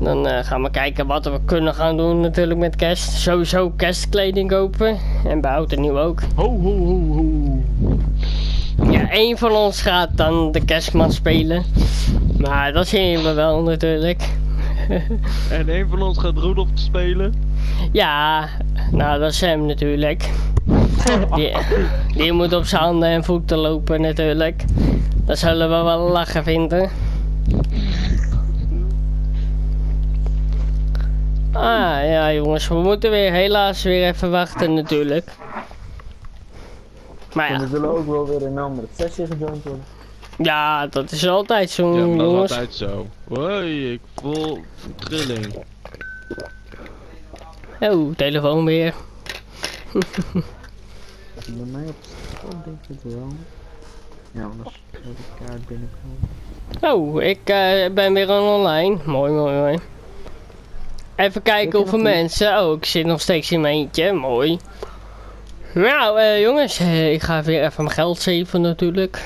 Dan gaan we kijken wat we kunnen gaan doen natuurlijk met kerst. Sowieso kerstkleding kopen. En bij oud en nieuw ook. Ho, ho, ho, ho. Ja, één van ons gaat dan de kerstman spelen. Maar dat zien we wel natuurlijk. <laughs> En een van ons gaat Rudolf spelen. Ja, nou dat is hem natuurlijk. Die, die moet op zijn handen en voeten lopen natuurlijk. Dat zullen we wel lachen vinden. Ah ja jongens, we moeten weer helaas weer even wachten natuurlijk. Maar ja, er zullen ook wel weer een andere sessie gejoind worden. ja dat is altijd zo Ja, maar dat is jongens. altijd zo. Hoi, ik voel trilling. Oh, telefoon weer. <laughs> Bij mij op school denk ik het wel. Ja, anders zou de kaart binnenkomen. Oh, ik eh, ben weer online. Mooi, mooi, mooi. Even kijken Ik hoeveel mensen. Oh, ik zit nog steeds in mijn eentje. Mooi. Nou, eh, jongens, eh, ik ga weer even mijn geld zeven natuurlijk.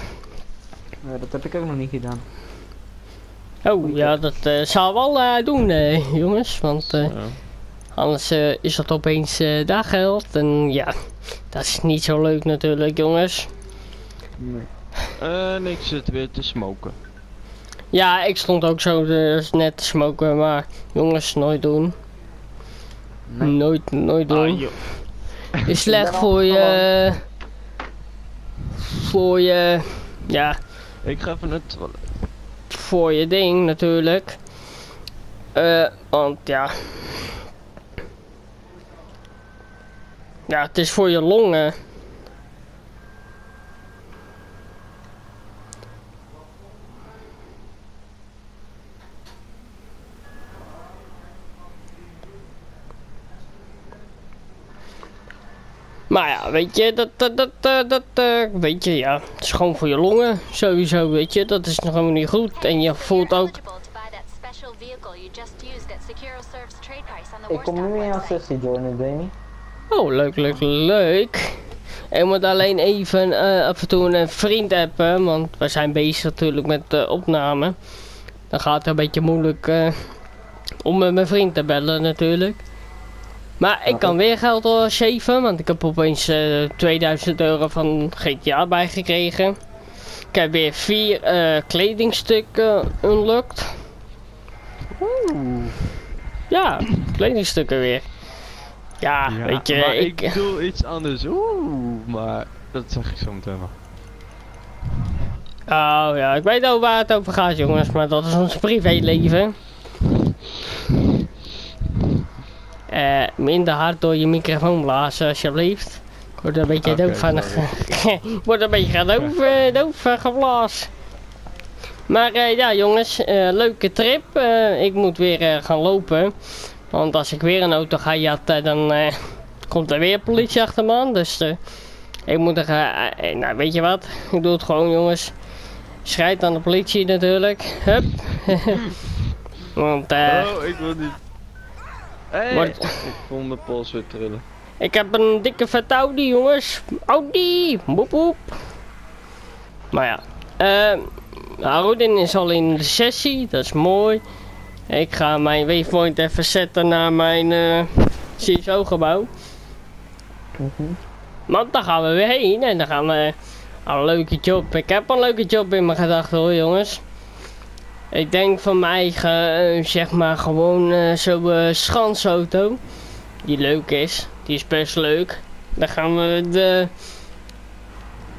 Dat heb ik ook nog niet gedaan. Oh, ja, dat eh, zal wel eh, doen, eh, jongens. Want eh, Ja. Anders eh, is dat opeens eh daggeld. En ja, dat is niet zo leuk natuurlijk, jongens. Nee. En ik zit weer te smoken. Ja, ik stond ook zo eh, net te smoken. Maar jongens, nooit doen. Nee. Nooit, nooit doen. Ah, joh. is slecht voor je. Voor je. Ja, Ik ga even het toilet. voor je ding natuurlijk. Eh, want ja. Ja, het is voor je longen. Maar ja, weet je, dat, dat, dat, eh, dat, eh, weet je, ja, het is gewoon voor je longen, sowieso, weet je, dat is nog helemaal niet goed. En je voelt ook, Ik kom nu in jouw sessie, Jordan, Danny. Oh, leuk, leuk, leuk. En moet alleen even eh, af en toe een vriend appen, want we zijn bezig natuurlijk met de opname. Dan gaat het een beetje moeilijk eh, om met mijn vriend te bellen natuurlijk. Maar ik kan weer geld uh, shaven, want ik heb opeens eh, 2000 euro van GTA bijgekregen. Ik heb weer vier eh, kledingstukken unlocked. Ja, kledingstukken weer. Ja, Ja, weet je, maar ik... ik bedoel iets anders. Oeh, maar dat zeg ik zo meteen wel. Oh ja, ik weet ook waar het over gaat jongens, maar dat is ons privéleven. Eh, minder hard door je microfoon blazen alsjeblieft. Ik word er een beetje doof van. Ik <laughs> word een beetje doof, eh, doof geblazen. Maar eh, ja jongens, leuke trip. Ik moet weer gaan lopen. Want als ik weer een auto ga jatten, dan eh, komt er weer politie achter me aan. Dus eh, ik moet er, eh, nou weet je wat, ik doe het gewoon jongens. Schrijt aan de politie natuurlijk. Hup. <laughs> Want eh, oh, ik wil niet. Hey, Wordt- ik voel mijn pols weer trillen. ik heb een dikke vet Audi jongens. Audi. Boep boep. Maar ja. eh Arudin is al in de sessie. Dat is mooi. Ik ga mijn waypoint even zetten naar mijn eh CSO gebouw. Mhm. Want daar gaan we weer heen en dan gaan we een leuke job. Ik heb een leuke job in mijn gedachten hoor jongens. Ik denk van mijn eigen, eh, zeg maar gewoon eh, zo'n eh, schansauto. Die leuk is. Die is best leuk. Dan gaan we de,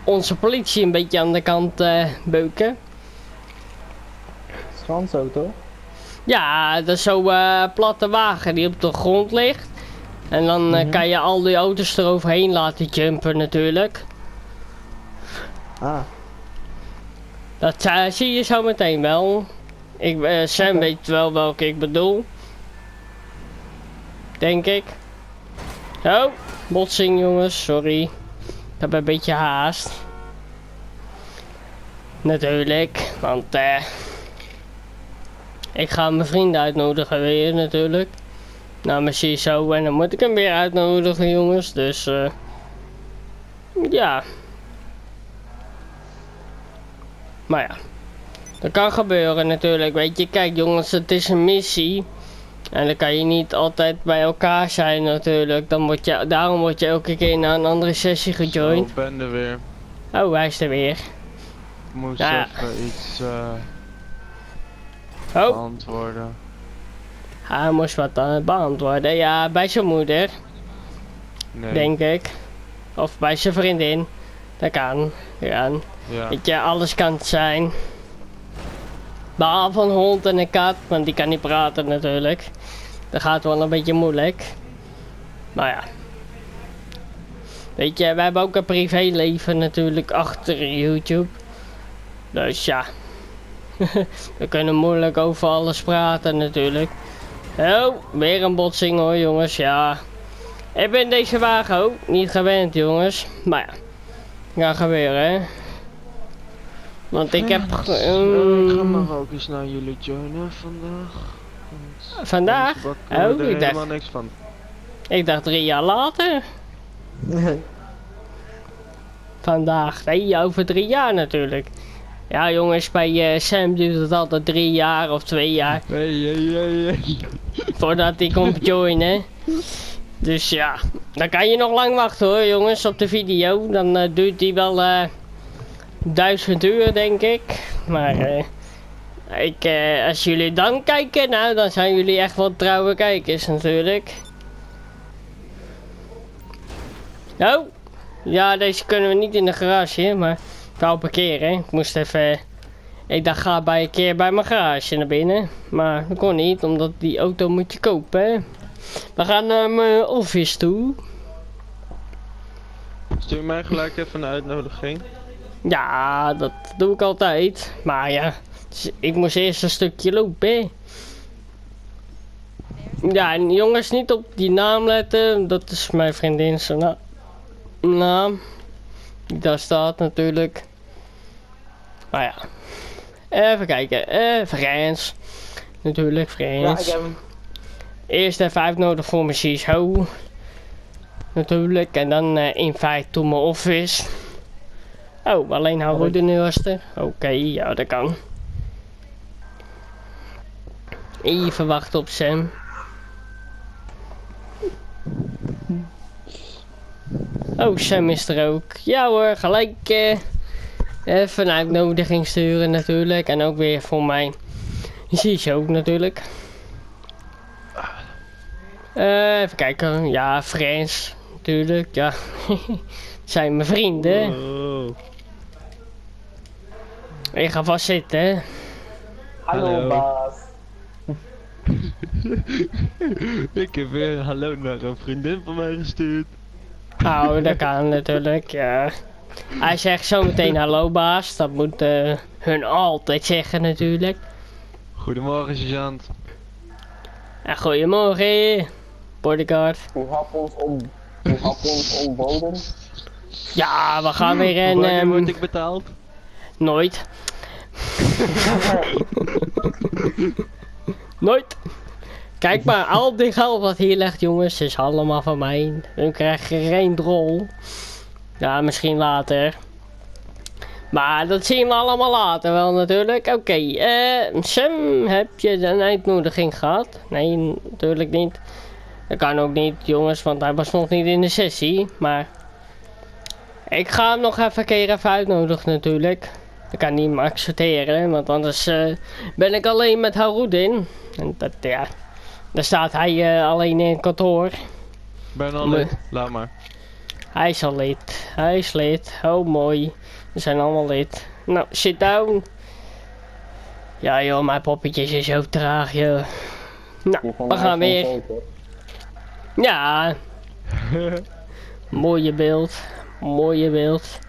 onze politie een beetje aan de kant eh, beuken. Schansauto. Ja, dat is zo'n eh, platte wagen die op de grond ligt. En dan eh, Mhm. kan je al die auto's eroverheen laten jumpen natuurlijk. Ah, Dat eh, zie je zo meteen wel. Ik, Sam weet wel welke ik bedoel. Denk ik. Oh, botsing jongens, sorry. Ik heb een beetje haast. Natuurlijk, want eh... Ik ga mijn vrienden uitnodigen weer natuurlijk. Nou, mijn CSO en dan moet ik hem weer uitnodigen jongens, dus eh... Ja. Maar ja. Dat kan gebeuren natuurlijk, weet je. Kijk jongens, het is een missie. En dan kan je niet altijd bij elkaar zijn natuurlijk. Dan word je, daarom word je elke keer naar een andere sessie Zo, gejoind. ben er weer. Oh, hij is er weer. Ik moest Ja. even iets eh Oh, beantwoorden. hij moest wat aan het beantwoorden. Ja, bij zijn moeder, Nee. denk ik. Of bij zijn vriendin. Dat kan. Ja. Ja. Weet je, alles kan het zijn. Behalve een hond en een kat, want die kan niet praten natuurlijk. Dat gaat wel een beetje moeilijk. Maar ja. Weet je, wij hebben ook een privéleven natuurlijk achter YouTube. Dus ja. <laughs> We kunnen moeilijk over alles praten natuurlijk. Oh, weer een botsing hoor jongens, ja. Ik ben deze wagen ook niet gewend jongens. Maar ja. Gaat gebeuren hè. Want ik heb... Ehm, ik ga maar ook eens naar jullie joinen vandaag. Want vandaag? Oh, ik dacht, helemaal niks van. ik dacht drie jaar later. <laughs> Vandaag, nee, over drie jaar natuurlijk. Ja jongens, bij eh, Sam duurt het altijd drie jaar of twee jaar <laughs> Hey, hey, hey, hey. voordat hij komt joinen. Dus ja, dan kan je nog lang wachten hoor jongens op de video. Dan eh, duurt die wel eh, duizend uur denk ik. Maar ik, als jullie dan kijken, nou dan zijn jullie echt wel trouwe kijkers natuurlijk. Oh, ja deze kunnen we niet in de garage, maar wou parkeren. Ik moest even... Ik dacht ga bij een keer bij mijn garage naar binnen. Maar dat kon niet, omdat die auto moet je kopen. We gaan naar mijn office toe. Stuur mij gelijk even een uitnodiging. Ja, dat doe ik altijd. Maar ja, ik moest eerst een stukje lopen. Ja, en jongens, niet op die naam letten. Dat is mijn vriendin zijn na naam. Daar staat natuurlijk. Maar ja. Even kijken. Eh, Frans. Natuurlijk, Ja, Frans. ik heb hem. Eerst even uitnodigen voor mijn CSO. Natuurlijk. En dan eh in feite to mijn office. Oh, alleen hou de nu was er. Oké, ja, dat kan. Even wachten op Sam. Oh, Sam is er ook. Ja hoor, gelijk eh, even een uitnodiging sturen natuurlijk. En ook weer voor mij. Zie je ook natuurlijk. Eh, even kijken. Ja, Frans. Natuurlijk, ja. <laughs> zijn mijn vrienden. Oh. Ik ga vast zitten. Hallo, Hallo. baas. <laughs> Ik heb weer een hallo naar een vriendin van mij gestuurd. Nou, dat kan natuurlijk, ja. Hij zegt zometeen hallo baas. Dat moet eh, hun altijd zeggen natuurlijk. Goedemorgen, sergeant. En goedemorgen, bodyguard. Hoe hap ons om... Hoe hap ons ontboden? Ja, we gaan weer een... Wanneer word ik betaald? Nooit. Nooit. Kijk maar, al die geld wat hier ligt, jongens, is allemaal van mij. U krijgt geen drol. Ja, misschien later. Maar dat zien we allemaal later wel natuurlijk. Oké, eh, Sam, heb je een uitnodiging gehad? Nee, natuurlijk niet. Dat kan ook niet, jongens, want hij was nog niet in de sessie. Maar ik ga hem nog even een keer even uitnodigen natuurlijk. Ik kan niet meer accepteren, want anders eh, ben ik alleen met Harudin. En dat, ja, daar staat hij eh, alleen in het kantoor. Ben al Nee. lid. Laat maar. Hij is al lid. Hij is lid. Oh, mooi. We zijn allemaal lid. Nou, sit down. Ja joh, mijn poppetjes is zo traag joh. Nou, we gaan weer. Ja. <laughs> Mooie beeld. Mooie beeld.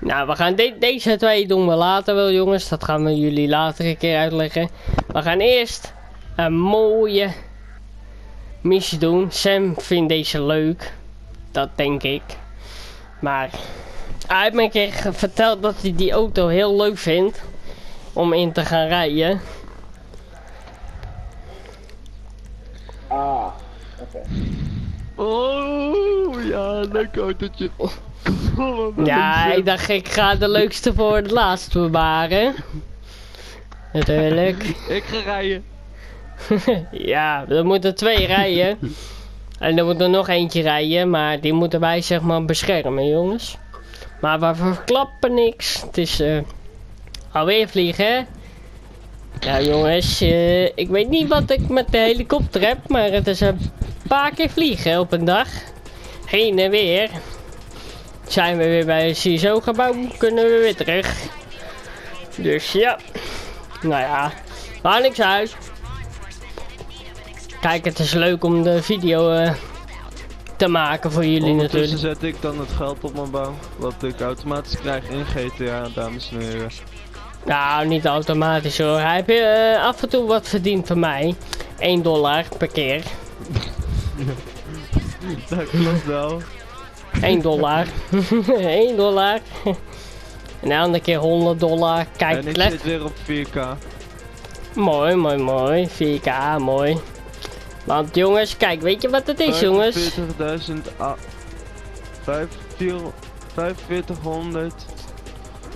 Nou, we gaan de- deze twee doen we later wel, jongens. Dat gaan we jullie later een keer uitleggen. We gaan eerst een mooie missie doen. Sam vindt deze leuk. Dat denk ik. Maar hij heeft me een keer verteld dat hij die auto heel leuk vindt. Om in te gaan rijden. Ah, oké. Oh, ja, leuk autootje. Ja, ik dacht ik ga de leukste voor het laatst bewaren. Natuurlijk. Ik ga rijden. <laughs> ja, er moeten twee rijden. En er moet er nog eentje rijden, maar die moeten wij zeg maar beschermen, jongens. Maar we verklappen niks. Het is eh alweer vliegen? Ja, jongens, eh, ik weet niet wat ik met de helikopter heb, maar het is een paar keer vliegen op een dag. Heen en weer. Zijn we weer bij het CISO-gebouw, kunnen we weer terug. Dus ja. Nou ja, maakt niks uit. Kijk, het is leuk om de video eh, te maken voor jullie natuurlijk. zet ik dan het geld op mijn bouw. Wat ik automatisch krijg in GTA, dames en heren. Nou, niet automatisch hoor. Hij heeft eh, af en toe wat verdiend van mij. 1 dollar per keer. <laughs> Dat klopt wel. 1 dollar. <laughs> 1 dollar. en de andere keer 100 dollar. Kijk, en ik let. zit weer op 4K. Mooi, mooi, mooi. 4K, mooi. Want jongens, kijk, weet je wat het is jongens? 40.000 ah, 5, 4, 4500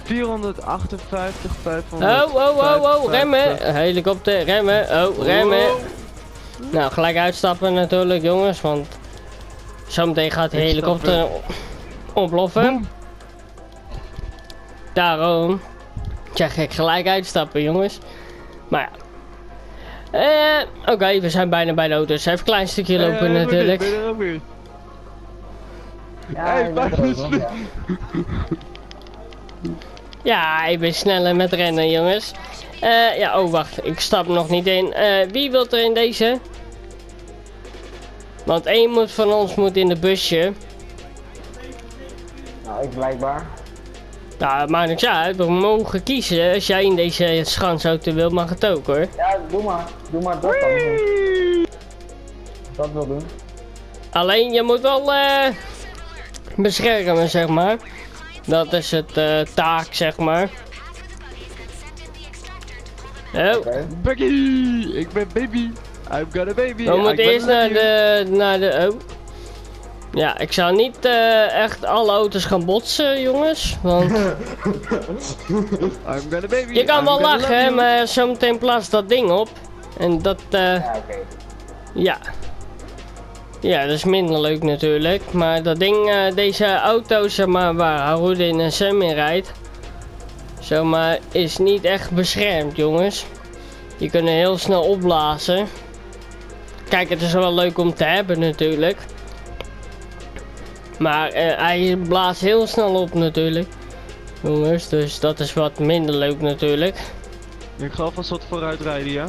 458, 500. Oh, oh, oh, oh, remmen. Helikopter, remmen. Oh, remmen. Oh, Nou, gelijk uitstappen natuurlijk jongens, want zometeen gaat de Ik helikopter ontploffen. Daarom zeg ik gelijk uitstappen jongens. Maar ja. Eh, Oké, we zijn bijna bij de auto's. Even een klein stukje hey, lopen natuurlijk. Ben je er ook weer? Ja, Hey, ik ben er bijna ook wel, slim. ja. Ja, ik ben sneller met rennen jongens. Eh, ja, oh wacht, ik stap nog niet in. Eh, wie wilt er in deze? Want één moet van ons moet in de busje. Nou, ik blijkbaar. Nou, het maakt niks uit. We mogen kiezen. Als jij in deze schansauto wil, mag het ook hoor. Ja, doe maar. Doe maar dat dan. Dat wil doen. Alleen je moet wel eh, beschermen, zeg maar. Dat is het eh, taak, zeg maar. Oh, Oké. Becky, ik ben baby. I've got a baby. we moeten eerst naar de, naar de... Oh. Ja, ik zou niet eh, echt alle auto's gaan botsen, jongens. Want <laughs> I'm got a baby. je kan I'm wel gonna lachen, hè, maar zometeen plaatst dat ding op. En dat, eh... Ja. Ja. Ja, dat is minder leuk natuurlijk. Maar dat ding, eh, deze auto, zeg maar, waar Harudin en Sam in rijdt, zeg maar, is niet echt beschermd, jongens. Die kunnen heel snel opblazen. Kijk, het is wel leuk om te hebben natuurlijk. Maar eh, hij blaast heel snel op natuurlijk. Jongens, dus dat is wat minder leuk natuurlijk. Ik ga alvast wat vooruit rijden, ja?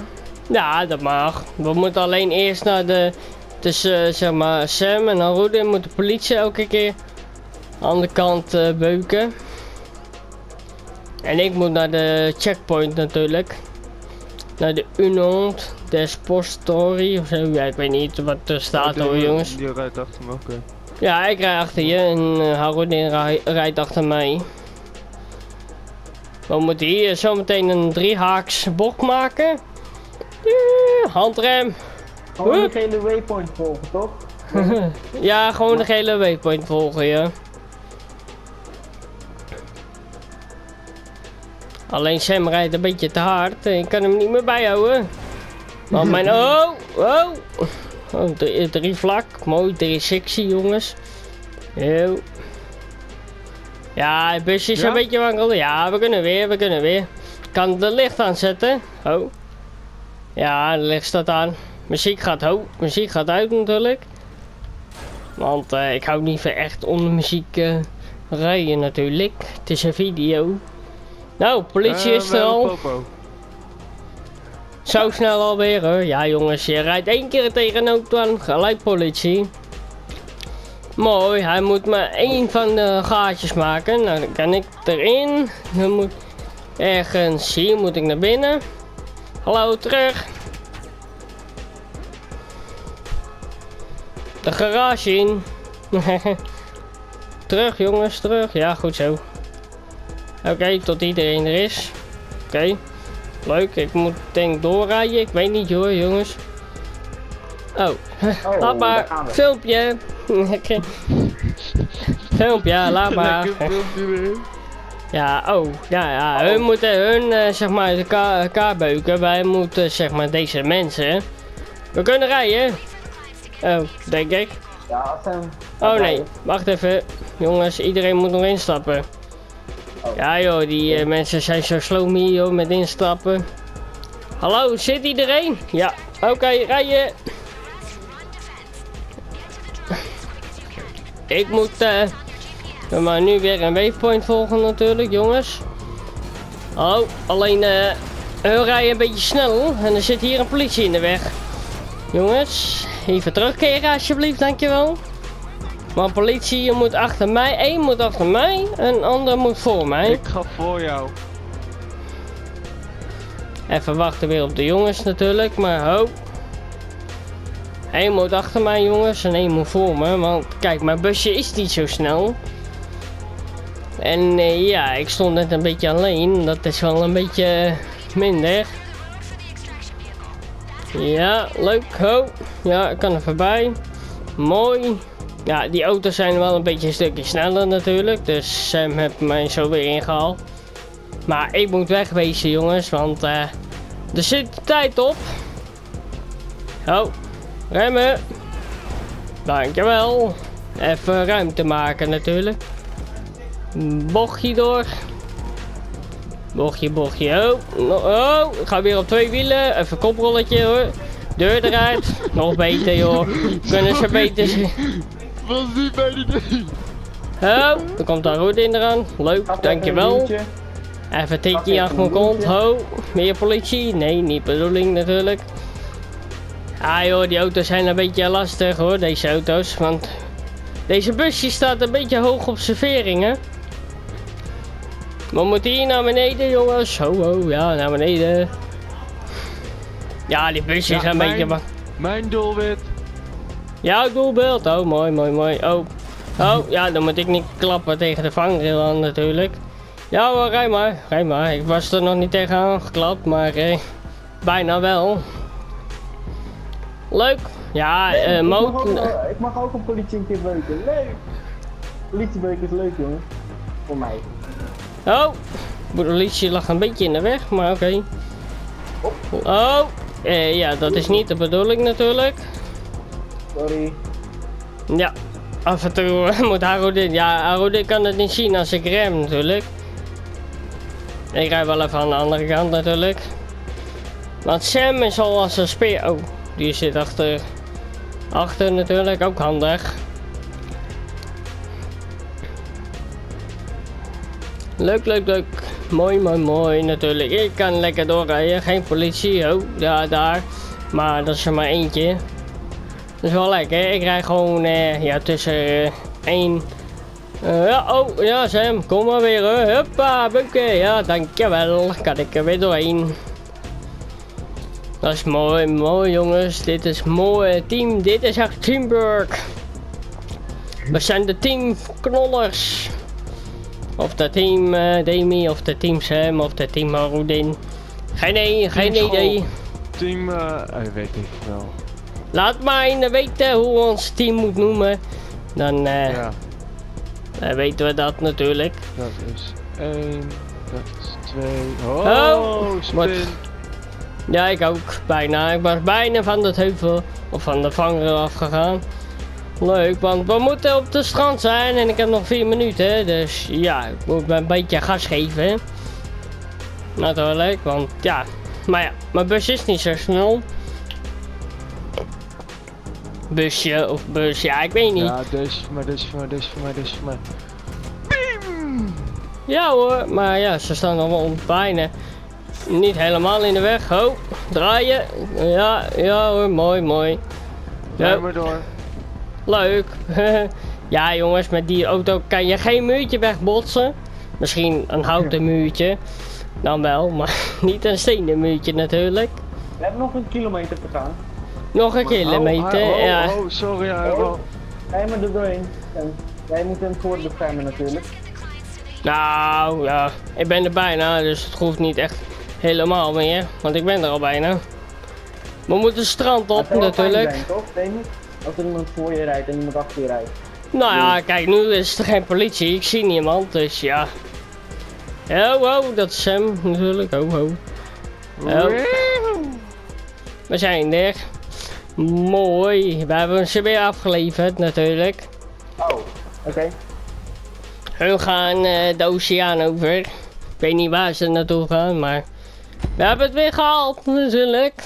Ja, dat mag. We moeten alleen eerst naar de... Tussen eh, zeg maar Sam en Harudin moet de politie elke keer aan de kant eh, beuken. En ik moet naar de checkpoint natuurlijk. Naar de Unond Despostory of zo. Ja, ik weet niet wat er staat Oh, hoor jongens. Die rijdt achter me, oké. Ja, ik rij achter je en uh, rij- rijdt achter mij. We moeten hier zometeen een driehaaks bocht maken. Eh, Handrem. Gewoon Hup. de gele waypoint volgen, toch? <laughs> Ja, gewoon de gele waypoint volgen, ja. Alleen Sam rijdt een beetje te hard. en Ik kan hem niet meer bijhouden. Want mijn... <laughs> Oh! Oh! Oh drie, drie vlak. Mooi, drie sectie, jongens. Yo. Ja, het busje is Ja? een beetje wankelen. Ja, we kunnen weer, we kunnen weer. Kan de licht aanzetten? Oh. Ja, de licht staat aan. Muziek gaat ho, muziek gaat uit natuurlijk. Want eh, ik hou niet van echt onder muziek eh, rijden natuurlijk. Het is een video. Nou, politie Eh, is er al. Popo. Zo snel alweer hoor. Ja jongens, je rijdt één keer tegen auto gelijk politie. Mooi, hij moet maar één van de gaatjes maken. Nou, dan kan ik erin. Dan moet ergens hier moet ik naar binnen. Hallo, terug. De garage in. <laughs> terug jongens, terug. Ja, goed zo. Oké, tot iedereen er is. Oké. Leuk, ik moet denk ik doorrijden. Ik weet niet hoor, jongens. Oh, Oh, <laughs> laat <laughs> maar. Filmpje. Filmpje, ja, laat maar. Ja, oh, ja, ja. Hun moeten hun, eh, zeg maar, elkaar beuken. Wij moeten, zeg maar, deze mensen. We kunnen rijden. Oh, denk ik. Ja. Oh nee, wacht even. Jongens, iedereen moet nog instappen. Ja joh, die eh, mensen zijn zo slow me joh, met instappen. Hallo, zit iedereen? Ja, oké, rijden. Ik moet eh, maar nu weer een waypoint volgen natuurlijk, jongens. Oh, alleen eh, hun rijden een beetje snel en er zit hier een politie in de weg. Jongens, even terugkeren alsjeblieft, dankjewel. Maar politie, je moet achter mij, één moet achter mij en een ander moet voor mij. Ik ga voor jou. Even wachten weer op de jongens natuurlijk, maar ho. Eén moet achter mij jongens en één moet voor me, want kijk, mijn busje is niet zo snel. En eh, ja, ik stond net een beetje alleen, dat is wel een beetje minder. Ja, leuk, ho. Ja, ik kan er voorbij. Mooi. Ja, die auto's zijn wel een beetje een stukje sneller natuurlijk, dus Sam heeft mij zo weer ingehaald. Maar ik moet wegwezen jongens, want eh, er zit de tijd op. Oh, remmen. Dankjewel. Even ruimte maken natuurlijk. Bochtje door. Bochtje, bochtje. Oh, oh, ga weer op twee wielen. Even koprolletje hoor. Deur eruit. Nog beter joh. Kunnen ze beter zien. <laughs> Was niet bij de idee. Oh, er komt daar rood in eraan. Leuk, dankjewel. Even een tikje achter mijn kont. Ho, meer politie? Nee, niet bedoeling natuurlijk. Ah joh, die auto's zijn een beetje lastig hoor, deze auto's. Want Deze busje staat een beetje hoog op serveringen. We moeten hier naar beneden, jongens. Ho, ho, ja, naar beneden. Ja, die busje is Ja, een mijn- beetje... Mijn doelwit. Ja, doelbeeld. Oh, mooi, mooi, mooi. Oh. Oh, ja, dan moet ik niet klappen tegen de vangrail aan natuurlijk. Ja hoor, rij maar. Rij maar. Ik was er nog niet tegenaan geklapt, maar eh, bijna wel. Leuk. Ja, eh ik, mag ook, motor... ik mag ook een politie een keer beuken. Leuk! Politiebeuken is leuk, jongen. Voor mij. Oh, de politie lag een beetje in de weg, maar oké. Oh, eh, ja, dat is niet de bedoeling natuurlijk. Sorry. Ja, af en toe <laughs> moet Harodin. Ja, Harodin kan het niet zien als ik rem natuurlijk. Ik rij wel even aan de andere kant natuurlijk. Want Sam is al als een speer. Oh, die zit achter. Achter natuurlijk, ook handig. Leuk, leuk, leuk. Mooi, mooi, mooi natuurlijk. Ik kan lekker doorrijden. Geen politie. Oh, ja, daar. Maar dat is er maar eentje. Dat is wel lekker. Ik rij gewoon eh, ja, tussen eh, één. Eh, ja, oh, ja Sam, kom maar weer. hoor. Huppa, bukken. Ja, dankjewel. Kan ik er weer doorheen. Dat is mooi, mooi jongens. Dit is mooi team. Dit is echt teamwork. We zijn de team knollers. Of de team eh Demi, of de team Sam, of de team Harudin. Geen, idee, geen idee. Team, eh, je weet ik wel. Laat in de weten hoe ons team moet noemen. Dan eh, Ja, weten we dat natuurlijk. dat is één, dat is twee. Oh, Oh, spin. Ja, ik ook. Bijna. Ik was bijna van dat heuvel of van de vanger afgegaan. Leuk, want we moeten op de strand zijn en ik heb nog vier minuten. Dus ja, ik moet me een beetje gas geven. Natuurlijk, want ja. Maar ja, mijn bus is niet zo snel. Busje of bus, ja, ik weet niet. Ja, mij, deze is voor mij, deze is voor mij. Ja hoor, maar ja, ze staan nog wel bijna niet helemaal in de weg. Oh, draaien. Ja, ja hoor, mooi, mooi. Ja, maar door. leuk. <laughs> ja jongens, met die auto kan je geen muurtje wegbotsen. Misschien een houten muurtje. Dan wel, maar <laughs> niet een stenen muurtje natuurlijk. We hebben nog een kilometer te gaan. Nog een kilometer, Oh, oh, oh, ja. oh, sorry, hij wel. Rij maar er doorheen. En wij moeten hem voor beschermen natuurlijk. Nou, ja, ik ben er bijna, dus het hoeft niet echt helemaal meer. Want ik ben er al bijna. We moeten het strand op natuurlijk. zijn, toch? Als er iemand voor je rijdt en iemand achter je rijdt. Nou ja, kijk, nu is er geen politie. Ik zie niemand, dus ja. Oh, oh, dat is Sam natuurlijk. Oh, oh. Oh. We zijn er. Mooi. We hebben ze weer afgeleverd natuurlijk. Oh, oké. Hun gaan eh, de oceaan over. Ik weet niet waar ze naartoe gaan, maar... We hebben het weer gehaald natuurlijk.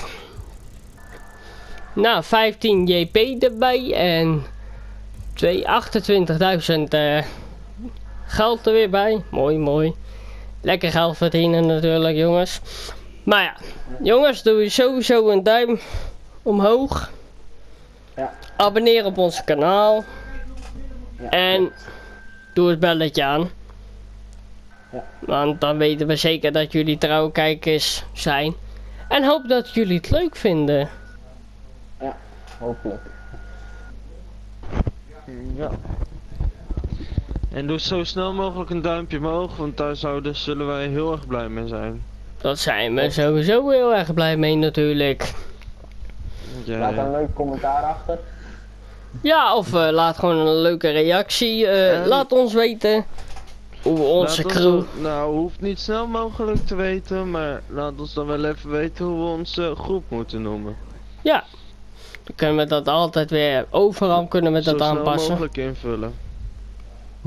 Nou, 15 JP erbij en... 2 28.000 eh, geld er weer bij. Mooi, mooi. Lekker geld verdienen natuurlijk, jongens. Maar ja, jongens, doe sowieso een duim omhoog. Ja. Abonneer op ons kanaal. Ja. En doe het belletje aan. Ja. Want dan weten we zeker dat jullie trouwe kijkers zijn. En hoop dat jullie het leuk vinden. Hopelijk. Ja. En doe zo snel mogelijk een duimpje omhoog, want daar zouden, zullen wij heel erg blij mee zijn. Dat zijn we sowieso heel erg blij mee natuurlijk. Ja, Laat een leuk commentaar achter. Ja, of eh, laat gewoon een leuke reactie. eh, En- Laat ons weten hoe onze Laat crew... nou, hoeft niet snel mogelijk te weten, maar laat ons dan wel even weten hoe we onze groep moeten noemen. Ja, dan kunnen we dat altijd weer... Overal kunnen we dat Zo snel aanpassen. mogelijk invullen.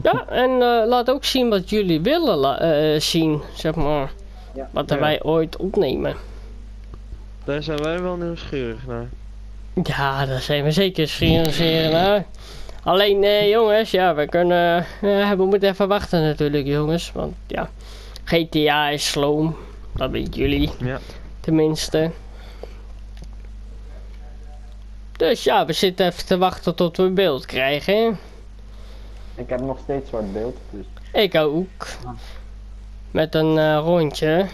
Ja, en eh, laat ook zien wat jullie willen la- eh, zien, zeg maar. Ja. Wat er Ja. wij ooit opnemen. Daar zijn wij wel nieuwsgierig naar. Ja, daar zijn we zeker naar. Alleen eh, jongens, ja, we kunnen... eh, we moeten even wachten natuurlijk jongens. Want ja, GTA is sloom. Dat weten jullie Ja. tenminste. Dus ja, we zitten even te wachten tot we beeld krijgen. Ik heb nog steeds zwart beeld, dus... Ik ook. Met een eh, rondje.